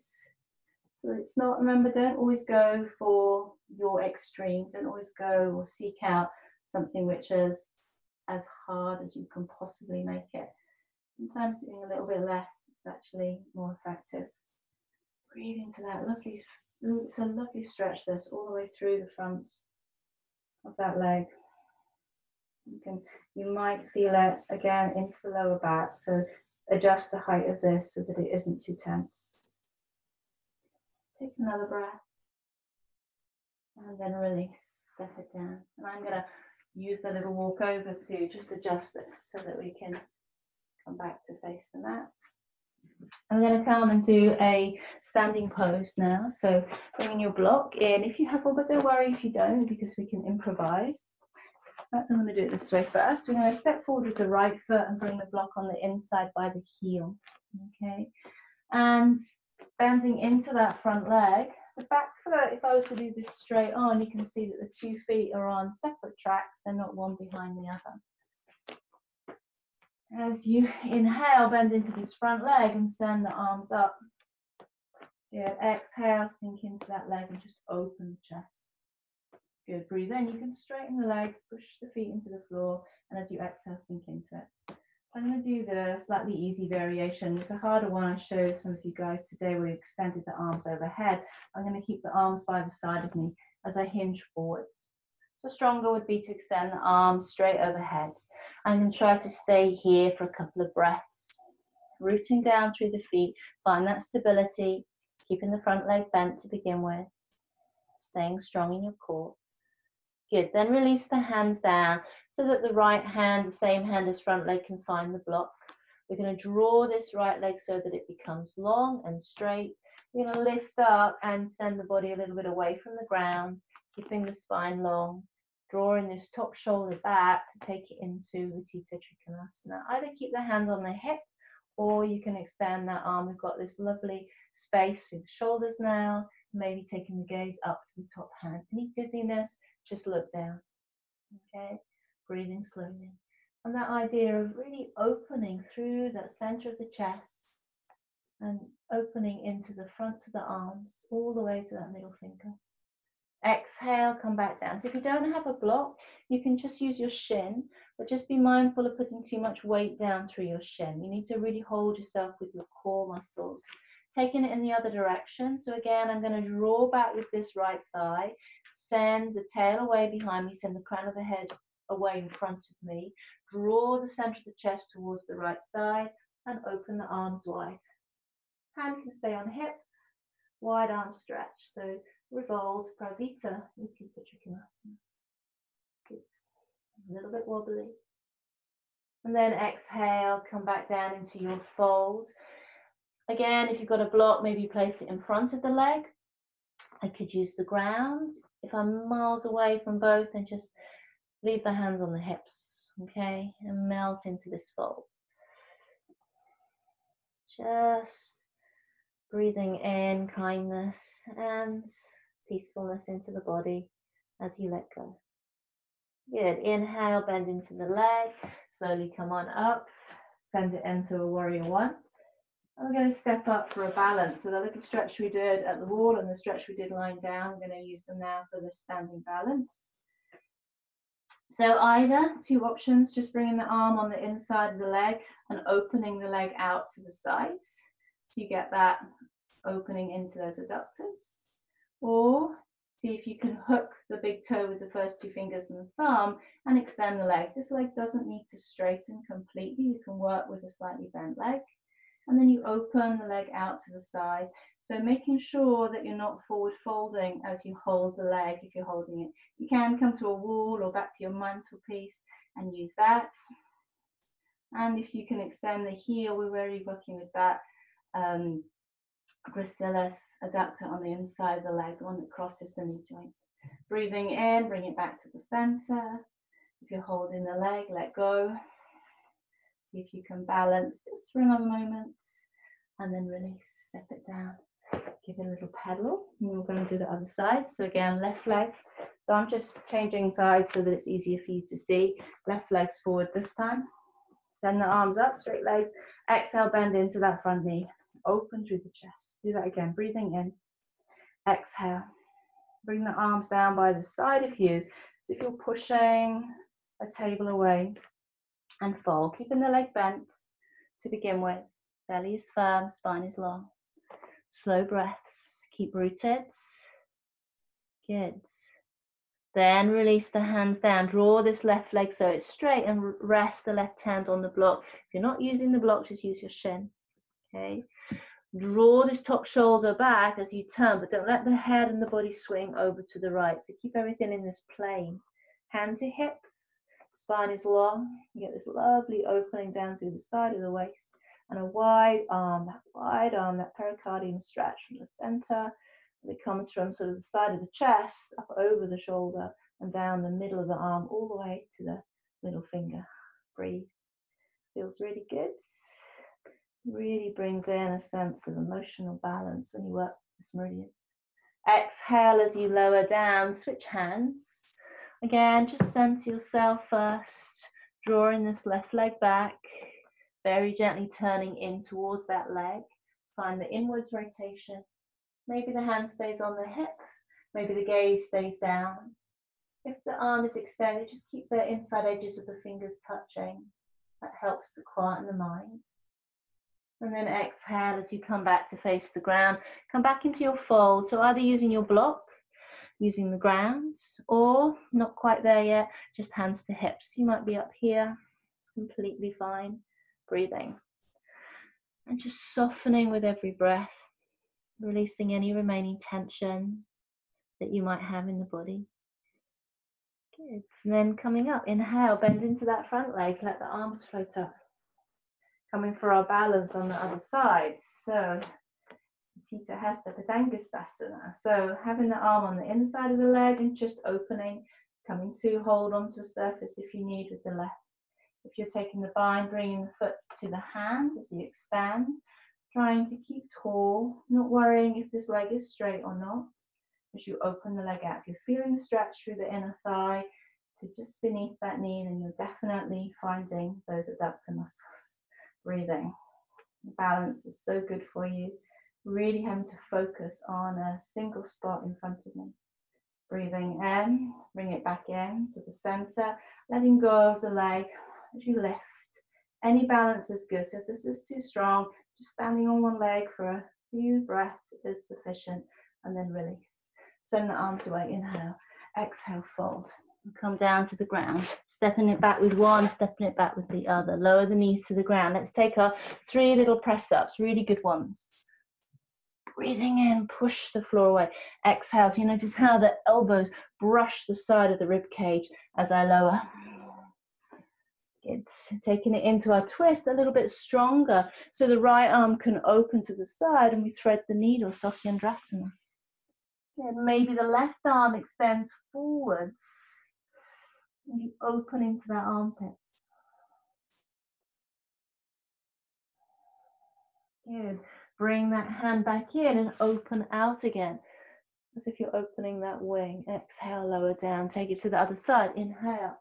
So it's not, remember, don't always go for your extreme. Don't always go or seek out something which is as hard as you can possibly make it. Sometimes doing a little bit less is actually more effective. Breathe into that lovely, it's a lovely stretch this all the way through the front of that leg. You can, you might feel it again into the lower back. So adjust the height of this so that it isn't too tense. Take another breath. And then release, step it down. And I'm gonna use the little walk over to just adjust this so that we can come back to face the mat. I'm going to come and do a standing pose now. So bringing your block in. If you have one, but don't worry if you don't, because we can improvise. That's I'm going to do it this way first. We're going to step forward with the right foot and bring the block on the inside by the heel. Okay. And bending into that front leg. The back foot, if I was to do this straight on, you can see that the two feet are on separate tracks. They're not one behind the other. As you inhale, bend into this front leg and send the arms up. Good. Exhale, sink into that leg and just open the chest. Good. Breathe in. You can straighten the legs, push the feet into the floor, and as you exhale, sink into it. So I'm going to do the slightly easy variation. It's a harder one I showed some of you guys today where we extended the arms overhead. I'm going to keep the arms by the side of me as I hinge forwards. So stronger would be to extend the arms straight overhead. And then try to stay here for a couple of breaths. Rooting down through the feet, find that stability, keeping the front leg bent to begin with, staying strong in your core. Good, then release the hands down so that the right hand, the same hand as front leg can find the block. We're going to draw this right leg so that it becomes long and straight. We're going to lift up and send the body a little bit away from the ground, keeping the spine long, drawing this top shoulder back to take it into Utthita Trikonasana. Either keep the hand on the hip or you can extend that arm. We've got this lovely space with the shoulders now, maybe taking the gaze up to the top hand. Any dizziness, just look down. Okay, breathing slowly. And that idea of really opening through that center of the chest and opening into the front of the arms, all the way to that middle finger. Exhale, come back down. So if you don't have a block, you can just use your shin, but just be mindful of putting too much weight down through your shin. You need to really hold yourself with your core muscles. Taking it in the other direction. So again, I'm going to draw back with this right thigh Send the tail away behind me, send the crown of the head away in front of me. Draw the center of the chest towards the right side and open the arms wide. Hand can stay on hip, wide arm stretch. So revolve, parivrtta, Utthita Trikonasana. Good. A little bit wobbly. And then exhale, come back down into your fold. Again, if you've got a block, maybe place it in front of the leg. I could use the ground if I'm miles away from both, then just leave the hands on the hips, okay, and melt into this fold. Just breathing in kindness and peacefulness into the body as you let go. Good. Inhale, bend into the leg. Slowly come on up. Send it into a warrior one. And we're going to step up for a balance. So the little stretch we did at the wall and the stretch we did lying down, we're going to use them now for the standing balance. So either two options, just bringing the arm on the inside of the leg and opening the leg out to the sides. So you get that opening into those adductors. Or see if you can hook the big toe with the first two fingers and the thumb and extend the leg. This leg doesn't need to straighten completely. You can work with a slightly bent leg. And then you open the leg out to the side. So making sure that you're not forward folding as you hold the leg if you're holding it. You can come to a wall or back to your mantelpiece and use that. And if you can extend the heel, we're really working with that um, gracilis adductor on the inside of the leg, one that crosses the knee joint. Breathing in, bring it back to the center. If you're holding the leg, let go. See if you can balance just for another moment and then release, step it down. Give it a little pedal. And we're going to do the other side. So again, left leg. So I'm just changing sides so that it's easier for you to see. Left leg's forward this time. Send the arms up, straight legs. Exhale, bend into that front knee. Open through the chest. Do that again. Breathing in. Exhale. Bring the arms down by the side of you. So if you're pushing a table away and fold, keeping the leg bent to begin with. Belly is firm, spine is long. Slow breaths. Keep rooted. Good. Then release the hands down. Draw this left leg so it's straight and rest the left hand on the block. If you're not using the block, just use your shin. Okay. Draw this top shoulder back as you turn, but don't let the head and the body swing over to the right. So keep everything in this plane. Hand to hip, spine is long. You get this lovely opening down through the side of the waist and a wide arm, that wide arm, that pericardium stretch from the center. It comes from sort of the side of the chest up over the shoulder and down the middle of the arm all the way to the middle finger. Breathe. Feels really good. Really brings in a sense of emotional balance when you work this meridian. Exhale as you lower down, switch hands. Again, just sense yourself first, drawing this left leg back, very gently turning in towards that leg. Find the inwards rotation. Maybe the hand stays on the hip, maybe the gaze stays down. If the arm is extended, just keep the inside edges of the fingers touching. That helps to quieten the mind. And then exhale as you come back to face the ground. Come back into your fold. So either using your block, using the ground, or not quite there yet, just hands to hips. You might be up here. It's completely fine. Breathing. And just softening with every breath, releasing any remaining tension that you might have in the body. Good. And then coming up, inhale, bend into that front leg, let the arms float up coming for our balance on the other side. So Tita Hasta Padangusthasana. So having the arm on the inside of the leg and just opening, coming to hold onto a surface if you need with the left. If you're taking the bind, bringing the foot to the hand as you expand, trying to keep tall, not worrying if this leg is straight or not as you open the leg out. You're feeling the stretch through the inner thigh to just beneath that knee, then you're definitely finding those adductor muscles breathing. Balance is so good for you. Really having to focus on a single spot in front of me. Breathing in, bring it back in to the center, letting go of the leg as you lift. Any balance is good. So if this is too strong, just standing on one leg for a few breaths is sufficient and then release. Send the arms away, inhale, exhale, fold come down to the ground, stepping it back with one, stepping it back with the other. Lower the knees to the ground. Let's take our three little press ups, really good ones. Breathing in, push the floor away. Exhale. So you notice how the elbows brush the side of the rib cage as I lower. It's taking it into our twist a little bit stronger so the right arm can open to the side and we thread the needle, Sucirandhrasana. And maybe the left arm extends forwards you open into that armpits. Good. Bring that hand back in and open out again. As if you're opening that wing. Exhale, lower down. Take it to the other side. Inhale.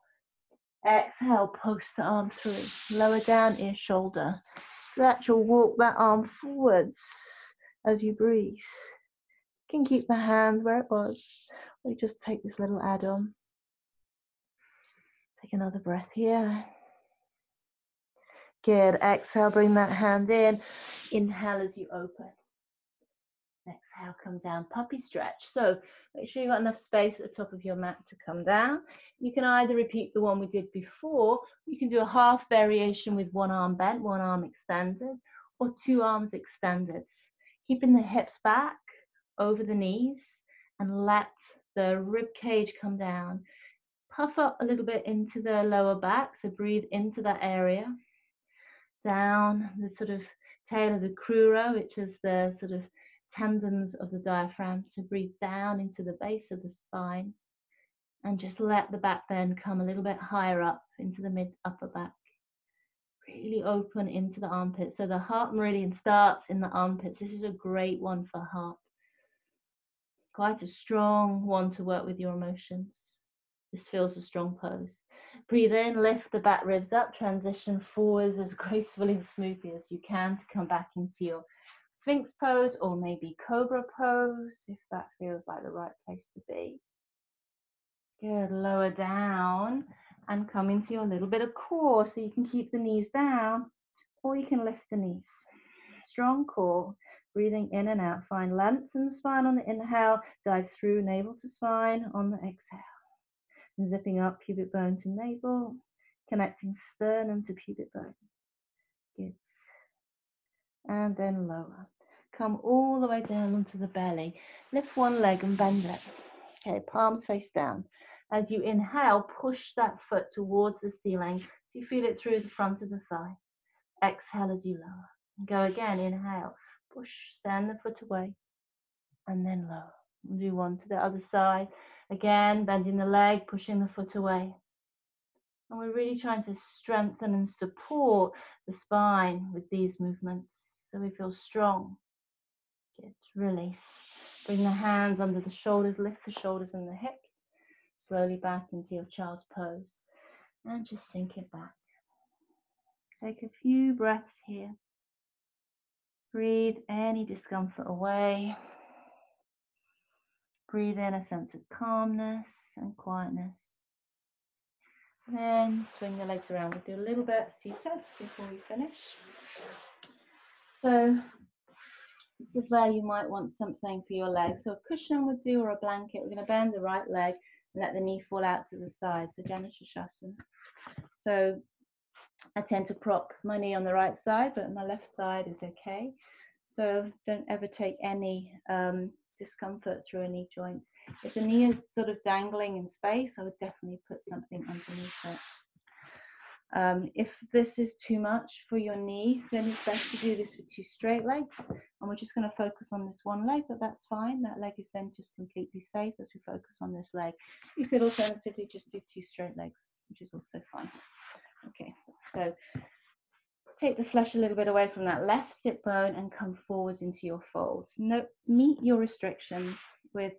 Exhale, post the arm through. Lower down, ear, shoulder. Stretch or walk that arm forwards as you breathe. You can keep the hand where it was. We just take this little add-on. Take another breath here. Good. Exhale, bring that hand in. Inhale as you open. Exhale, come down, puppy stretch. So make sure you've got enough space at the top of your mat to come down. You can either repeat the one we did before, you can do a half variation with one arm bent, one arm extended, or two arms extended. Keeping the hips back over the knees and let the rib cage come down. Puff up a little bit into the lower back, so breathe into that area. Down the sort of tail of the crura, which is the sort of tendons of the diaphragm. So breathe down into the base of the spine and just let the back bend come a little bit higher up into the mid upper back. Really open into the armpits. So the heart meridian starts in the armpits. This is a great one for heart. Quite a strong one to work with your emotions. This feels a strong pose. Breathe in, lift the back ribs up, transition forwards as gracefully and smoothly as you can to come back into your Sphinx pose or maybe Cobra pose if that feels like the right place to be. Good, lower down and come into your little bit of core so you can keep the knees down or you can lift the knees. Strong core, breathing in and out. Find length in the spine on the inhale, dive through navel to spine on the exhale zipping up pubic bone to navel, connecting sternum to pubic bone. Good. And then lower. Come all the way down onto the belly. Lift one leg and bend it. Okay, palms face down. As you inhale, push that foot towards the ceiling so you feel it through the front of the thigh. Exhale as you lower. Go again, inhale, push, send the foot away, and then lower. Do one to the other side. Again, bending the leg, pushing the foot away. And we're really trying to strengthen and support the spine with these movements so we feel strong. Good, release. Bring the hands under the shoulders, lift the shoulders and the hips. Slowly back into your child's pose. And just sink it back. Take a few breaths here. Breathe any discomfort away. Breathe in a sense of calmness and quietness. Then swing the legs around. We'll do a little bit seated before we finish. So this is where you might want something for your legs. So a cushion would do or a blanket. We're going to bend the right leg and let the knee fall out to the side. So Janushirshasana. So I tend to prop my knee on the right side, but my left side is okay. So don't ever take any um, discomfort through a knee joint. If the knee is sort of dangling in space, I would definitely put something underneath it. Um, if this is too much for your knee, then it's best to do this with two straight legs. And we're just going to focus on this one leg, but that's fine. That leg is then just completely safe as we focus on this leg. You could alternatively just do two straight legs, which is also fine. Okay, so take the flesh a little bit away from that left sit bone and come forwards into your fold. No, meet your restrictions with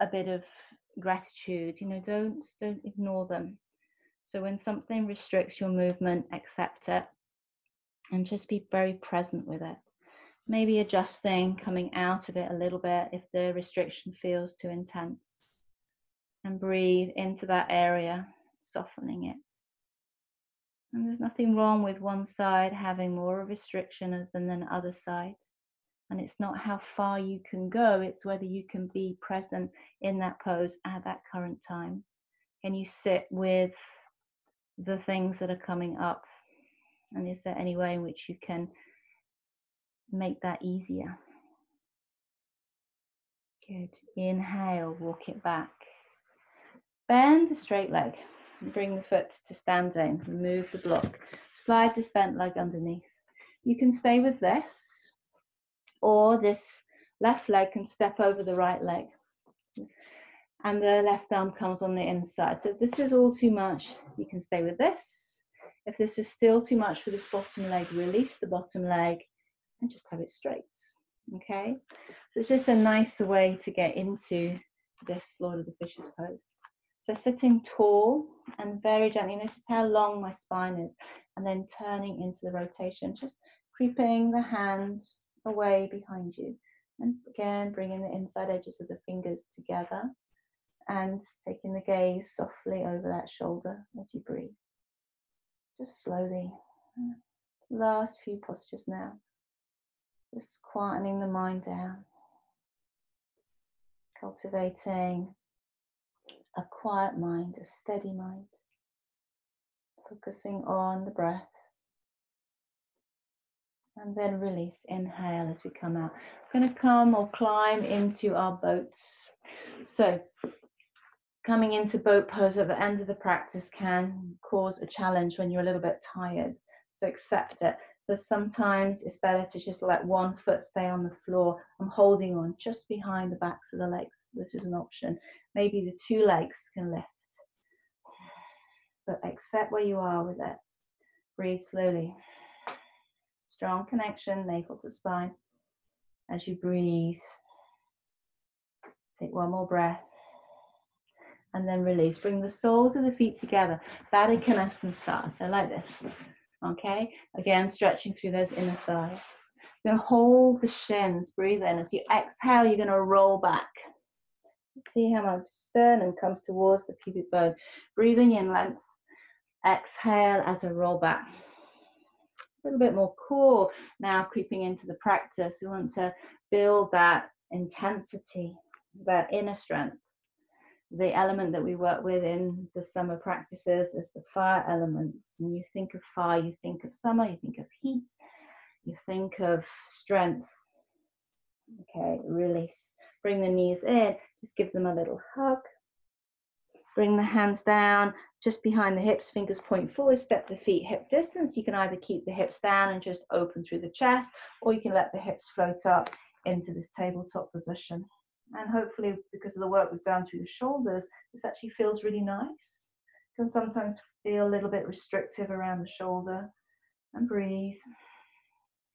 a bit of gratitude. You know, don't don't ignore them. So when something restricts your movement, accept it and just be very present with it. Maybe adjusting, coming out of it a little bit if the restriction feels too intense. And breathe into that area, softening it. And there's nothing wrong with one side having more restriction than the other side. And it's not how far you can go, it's whether you can be present in that pose at that current time. Can you sit with the things that are coming up? And is there any way in which you can make that easier? Good. Inhale, walk it back. Bend the straight leg. Bring the foot to standing. Remove the block. Slide this bent leg underneath. You can stay with this, or this left leg can step over the right leg. And the left arm comes on the inside. So if this is all too much, you can stay with this. If this is still too much for this bottom leg, release the bottom leg and just have it straight. Okay, so it's just a nicer way to get into this Lord of the Fishes pose. So sitting tall and very gently, notice how long my spine is, and then turning into the rotation, just creeping the hand away behind you. And again, bringing the inside edges of the fingers together and taking the gaze softly over that shoulder as you breathe. Just slowly. Last few postures now. Just quietening the mind down. Cultivating a quiet mind, a steady mind. Focusing on the breath. And then release. Inhale as we come out. We're going to come or climb into our boats. So coming into boat pose at the end of the practice can cause a challenge when you're a little bit tired. So accept it. So sometimes it's better to just let one foot stay on the floor. I'm holding on just behind the backs of the legs. This is an option. Maybe the two legs can lift. But accept where you are with it. Breathe slowly. Strong connection, navel to spine. As you breathe, take one more breath and then release. Bring the soles of the feet together. Baddha Konasana start. So like this. Okay. Again, stretching through those inner thighs. Then hold the shins. Breathe in. As you exhale, you're going to roll back. See how my sternum comes towards the pubic bone. Breathing in length. Exhale as a roll back. A little bit more core now creeping into the practice. We want to build that intensity, that inner strength the element that we work with in the summer practices is the fire elements. And you think of fire, you think of summer, you think of heat, you think of strength. Okay, release. Bring the knees in, just give them a little hug. Bring the hands down just behind the hips, fingers point forward, step the feet hip distance. You can either keep the hips down and just open through the chest, or you can let the hips float up into this tabletop position. And hopefully, because of the work we've done through the shoulders, this actually feels really nice. Can sometimes feel a little bit restrictive around the shoulder. And breathe.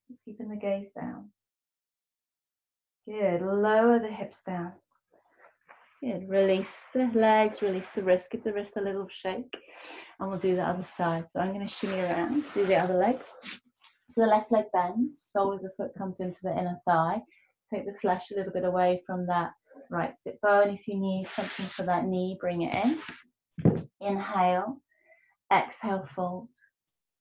Just keeping the gaze down. Good. Lower the hips down. Good. Release the legs, release the wrist, give the wrist a little shake. And we'll do the other side. So I'm going to shimmy around, do the other leg. So the left leg bends, sole of the foot comes into the inner thigh take the flesh a little bit away from that right sit bone. If you need something for that knee, bring it in. Inhale, exhale, fold.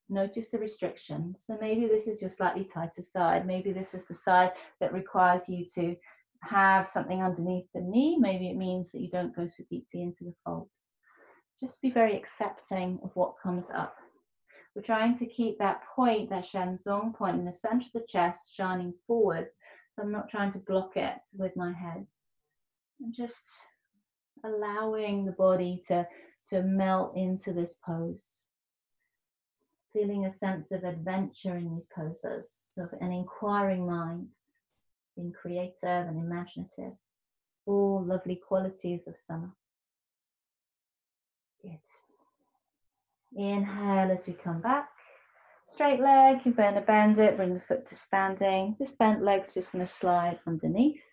Notice the restriction. So maybe this is your slightly tighter side. Maybe this is the side that requires you to have something underneath the knee. Maybe it means that you don't go so deeply into the fold. Just be very accepting of what comes up. We're trying to keep that point, that Shanzhong point in the center of the chest, shining forwards so I'm not trying to block it with my head. I'm just allowing the body to, to melt into this pose. Feeling a sense of adventure in these poses, of an inquiring mind, being creative and imaginative. All lovely qualities of summer. Good. Inhale as we come back. Straight leg, you're going to bend it, bring the foot to standing. This bent leg's just going to slide underneath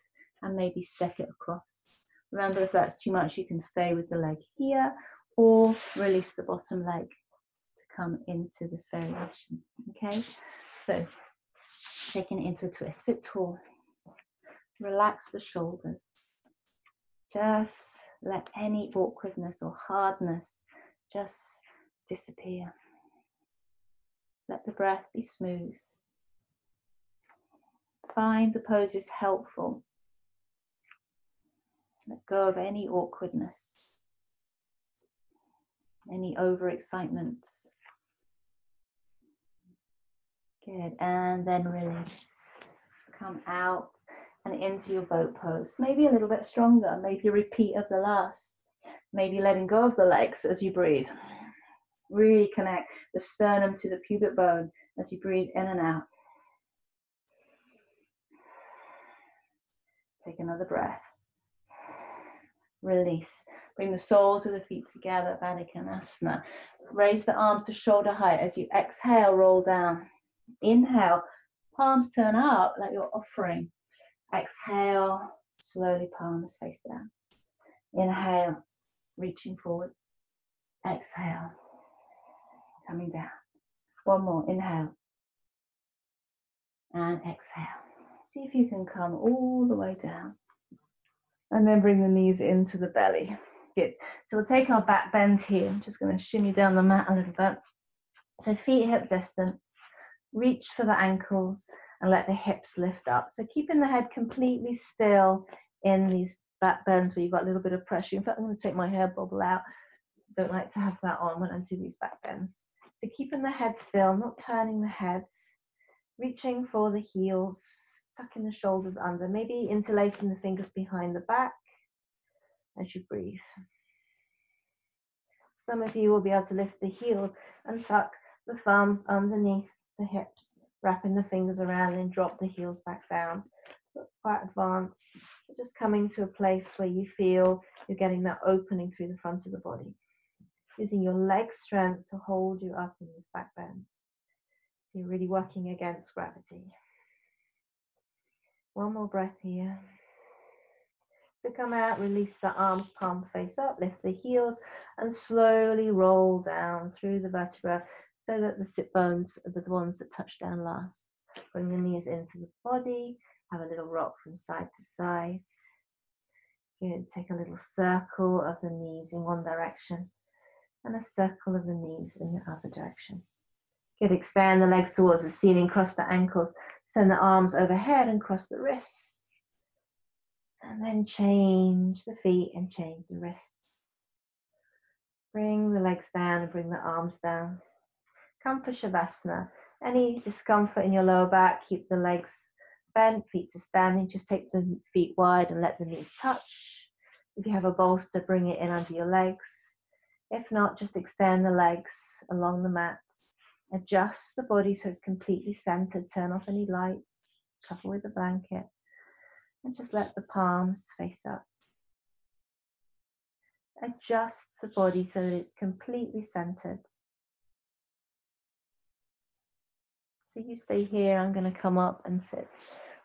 and maybe step it across. Remember, if that's too much, you can stay with the leg here or release the bottom leg to come into this variation. Okay, so taking it into a twist, sit tall, relax the shoulders. Just let any awkwardness or hardness just disappear. Let the breath be smooth. Find the poses helpful. Let go of any awkwardness, any overexcitement. Good. And then release. Come out and into your boat pose. Maybe a little bit stronger. Maybe a repeat of the last. Maybe letting go of the legs as you breathe. Really connect the sternum to the pubic bone as you breathe in and out. Take another breath. Release. Bring the soles of the feet together, Baddha Konasana. Raise the arms to shoulder height as you exhale, roll down. Inhale, Palms turn up like you're offering. Exhale, slowly palms face down. Inhale, reaching forward. Exhale, coming down. One more, inhale. And exhale. See if you can come all the way down. And then bring the knees into the belly. Good. So we'll take our back bends here. I'm just going to shimmy down the mat a little bit. So feet hip distance. Reach for the ankles and let the hips lift up. So keeping the head completely still in these back bends where you've got a little bit of pressure. In fact, I'm going to take my hair bobble out. Don't like to have that on when I do these back bends. So keeping the head still, not turning the heads, reaching for the heels, tucking the shoulders under, maybe interlacing the fingers behind the back as you breathe. Some of you will be able to lift the heels and tuck the thumbs underneath the hips, wrapping the fingers around and drop the heels back down. So it's quite advanced. just coming to a place where you feel you're getting that opening through the front of the body. Using your leg strength to hold you up in this back bend. So you're really working against gravity. One more breath here. To come out, release the arms, palm face up, lift the heels, and slowly roll down through the vertebra so that the sit bones are the ones that touch down last. Bring the knees into the body, have a little rock from side to side. Good. Take a little circle of the knees in one direction and a circle of the knees in the other direction. Good. expand the legs towards the ceiling, cross the ankles, send the arms overhead and cross the wrists. And then change the feet and change the wrists. Bring the legs down and bring the arms down. Come for Shavasana. Any discomfort in your lower back, keep the legs bent, feet to standing. Just take the feet wide and let the knees touch. If you have a bolster, bring it in under your legs. If not, just extend the legs along the mat. Adjust the body so it's completely centered. Turn off any lights. Cover with a blanket and just let the palms face up. Adjust the body so that it's completely centered. So you stay here, I'm going to come up and sit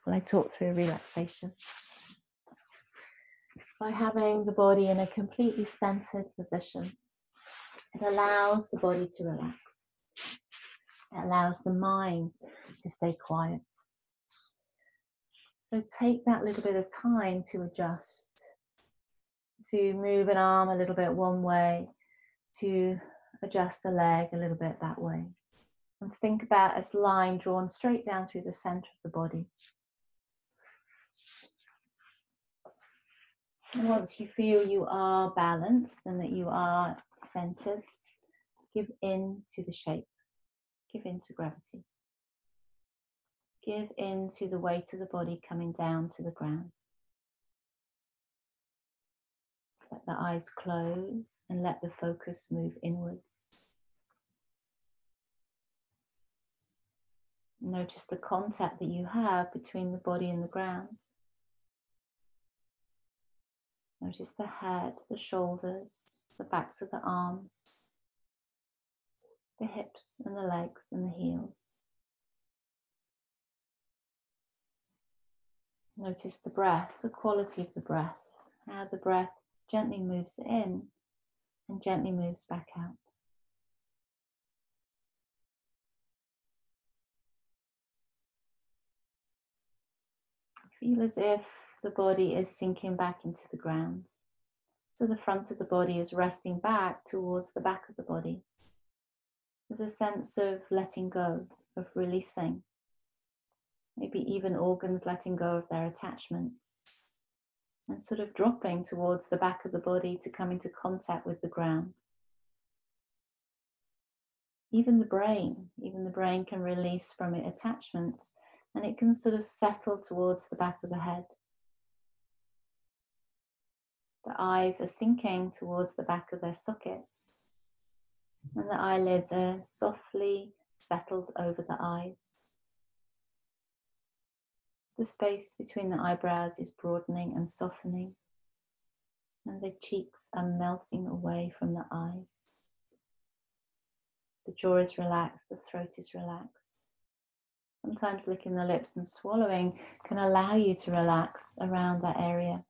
while I talk through a relaxation. By having the body in a completely centered position, it allows the body to relax. It allows the mind to stay quiet. So take that little bit of time to adjust, to move an arm a little bit one way, to adjust the leg a little bit that way. And think about as line drawn straight down through the center of the body. And once you feel you are balanced and that you are centered, give in to the shape, give in to gravity. Give in to the weight of the body coming down to the ground. Let the eyes close and let the focus move inwards. Notice the contact that you have between the body and the ground. Notice the head, the shoulders, the backs of the arms, the hips and the legs and the heels. Notice the breath, the quality of the breath, how the breath gently moves in and gently moves back out. Feel as if the body is sinking back into the ground. So the front of the body is resting back towards the back of the body. There's a sense of letting go, of releasing maybe even organs letting go of their attachments and sort of dropping towards the back of the body to come into contact with the ground. Even the brain, even the brain can release from it attachments and it can sort of settle towards the back of the head. The eyes are sinking towards the back of their sockets and the eyelids are softly settled over the eyes. The space between the eyebrows is broadening and softening, and the cheeks are melting away from the eyes. The jaw is relaxed, the throat is relaxed. Sometimes licking the lips and swallowing can allow you to relax around that area.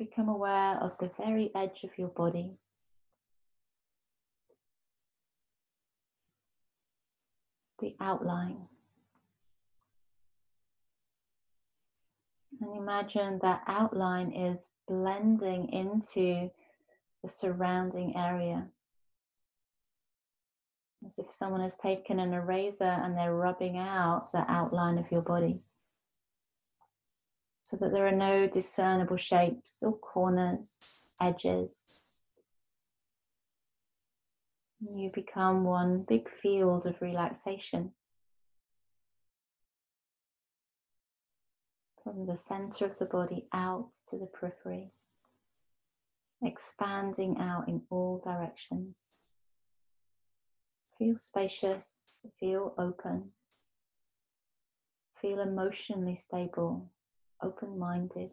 Become aware of the very edge of your body. The outline. And imagine that outline is blending into the surrounding area. As if someone has taken an eraser and they're rubbing out the outline of your body. So that there are no discernible shapes or corners, edges. You become one big field of relaxation. from the center of the body out to the periphery, expanding out in all directions. Feel spacious, feel open, feel emotionally stable, open minded,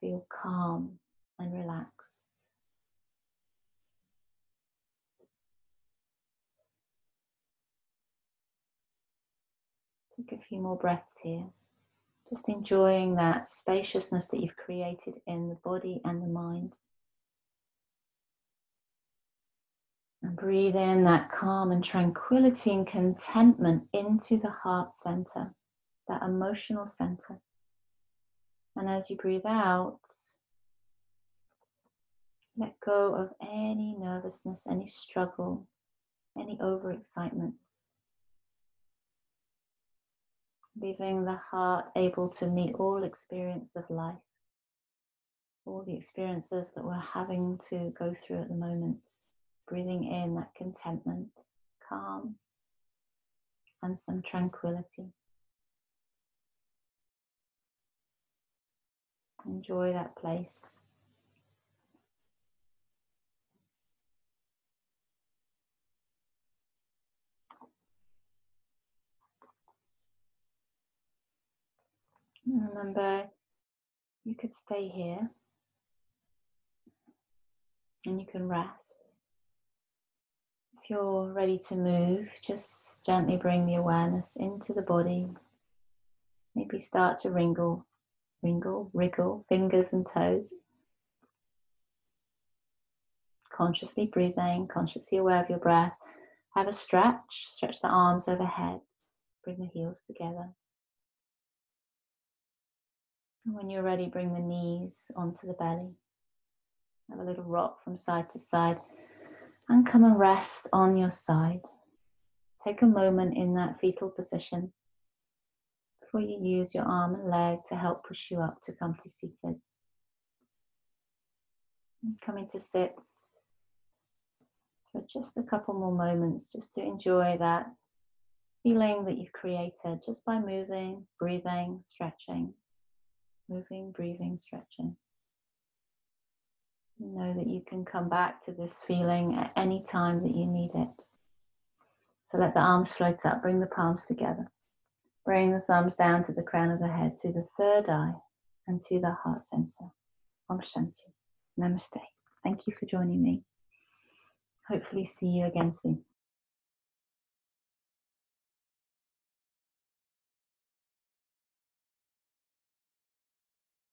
feel calm and relaxed. Take a few more breaths here. Just enjoying that spaciousness that you've created in the body and the mind. And breathe in that calm and tranquility and contentment into the heart center, that emotional center. And as you breathe out, let go of any nervousness, any struggle, any overexcitement leaving the heart able to meet all experience of life, all the experiences that we're having to go through at the moment. Breathing in that contentment, calm, and some tranquility. Enjoy that place. Remember, you could stay here and you can rest. If you're ready to move, just gently bring the awareness into the body. Maybe start to wrinkle, wrinkle, wriggle fingers and toes. Consciously breathing, consciously aware of your breath. Have a stretch, stretch the arms overhead, bring the heels together. And when you're ready, bring the knees onto the belly. Have a little rock from side to side and come and rest on your side. Take a moment in that fetal position before you use your arm and leg to help push you up to come to seated. Coming to sit for just a couple more moments, just to enjoy that feeling that you've created just by moving, breathing, stretching moving, breathing, stretching. Know that you can come back to this feeling at any time that you need it. So let the arms float up, bring the palms together. Bring the thumbs down to the crown of the head, to the third eye, and to the heart center. Om Shanti. Namaste. Thank you for joining me. Hopefully, see you again soon.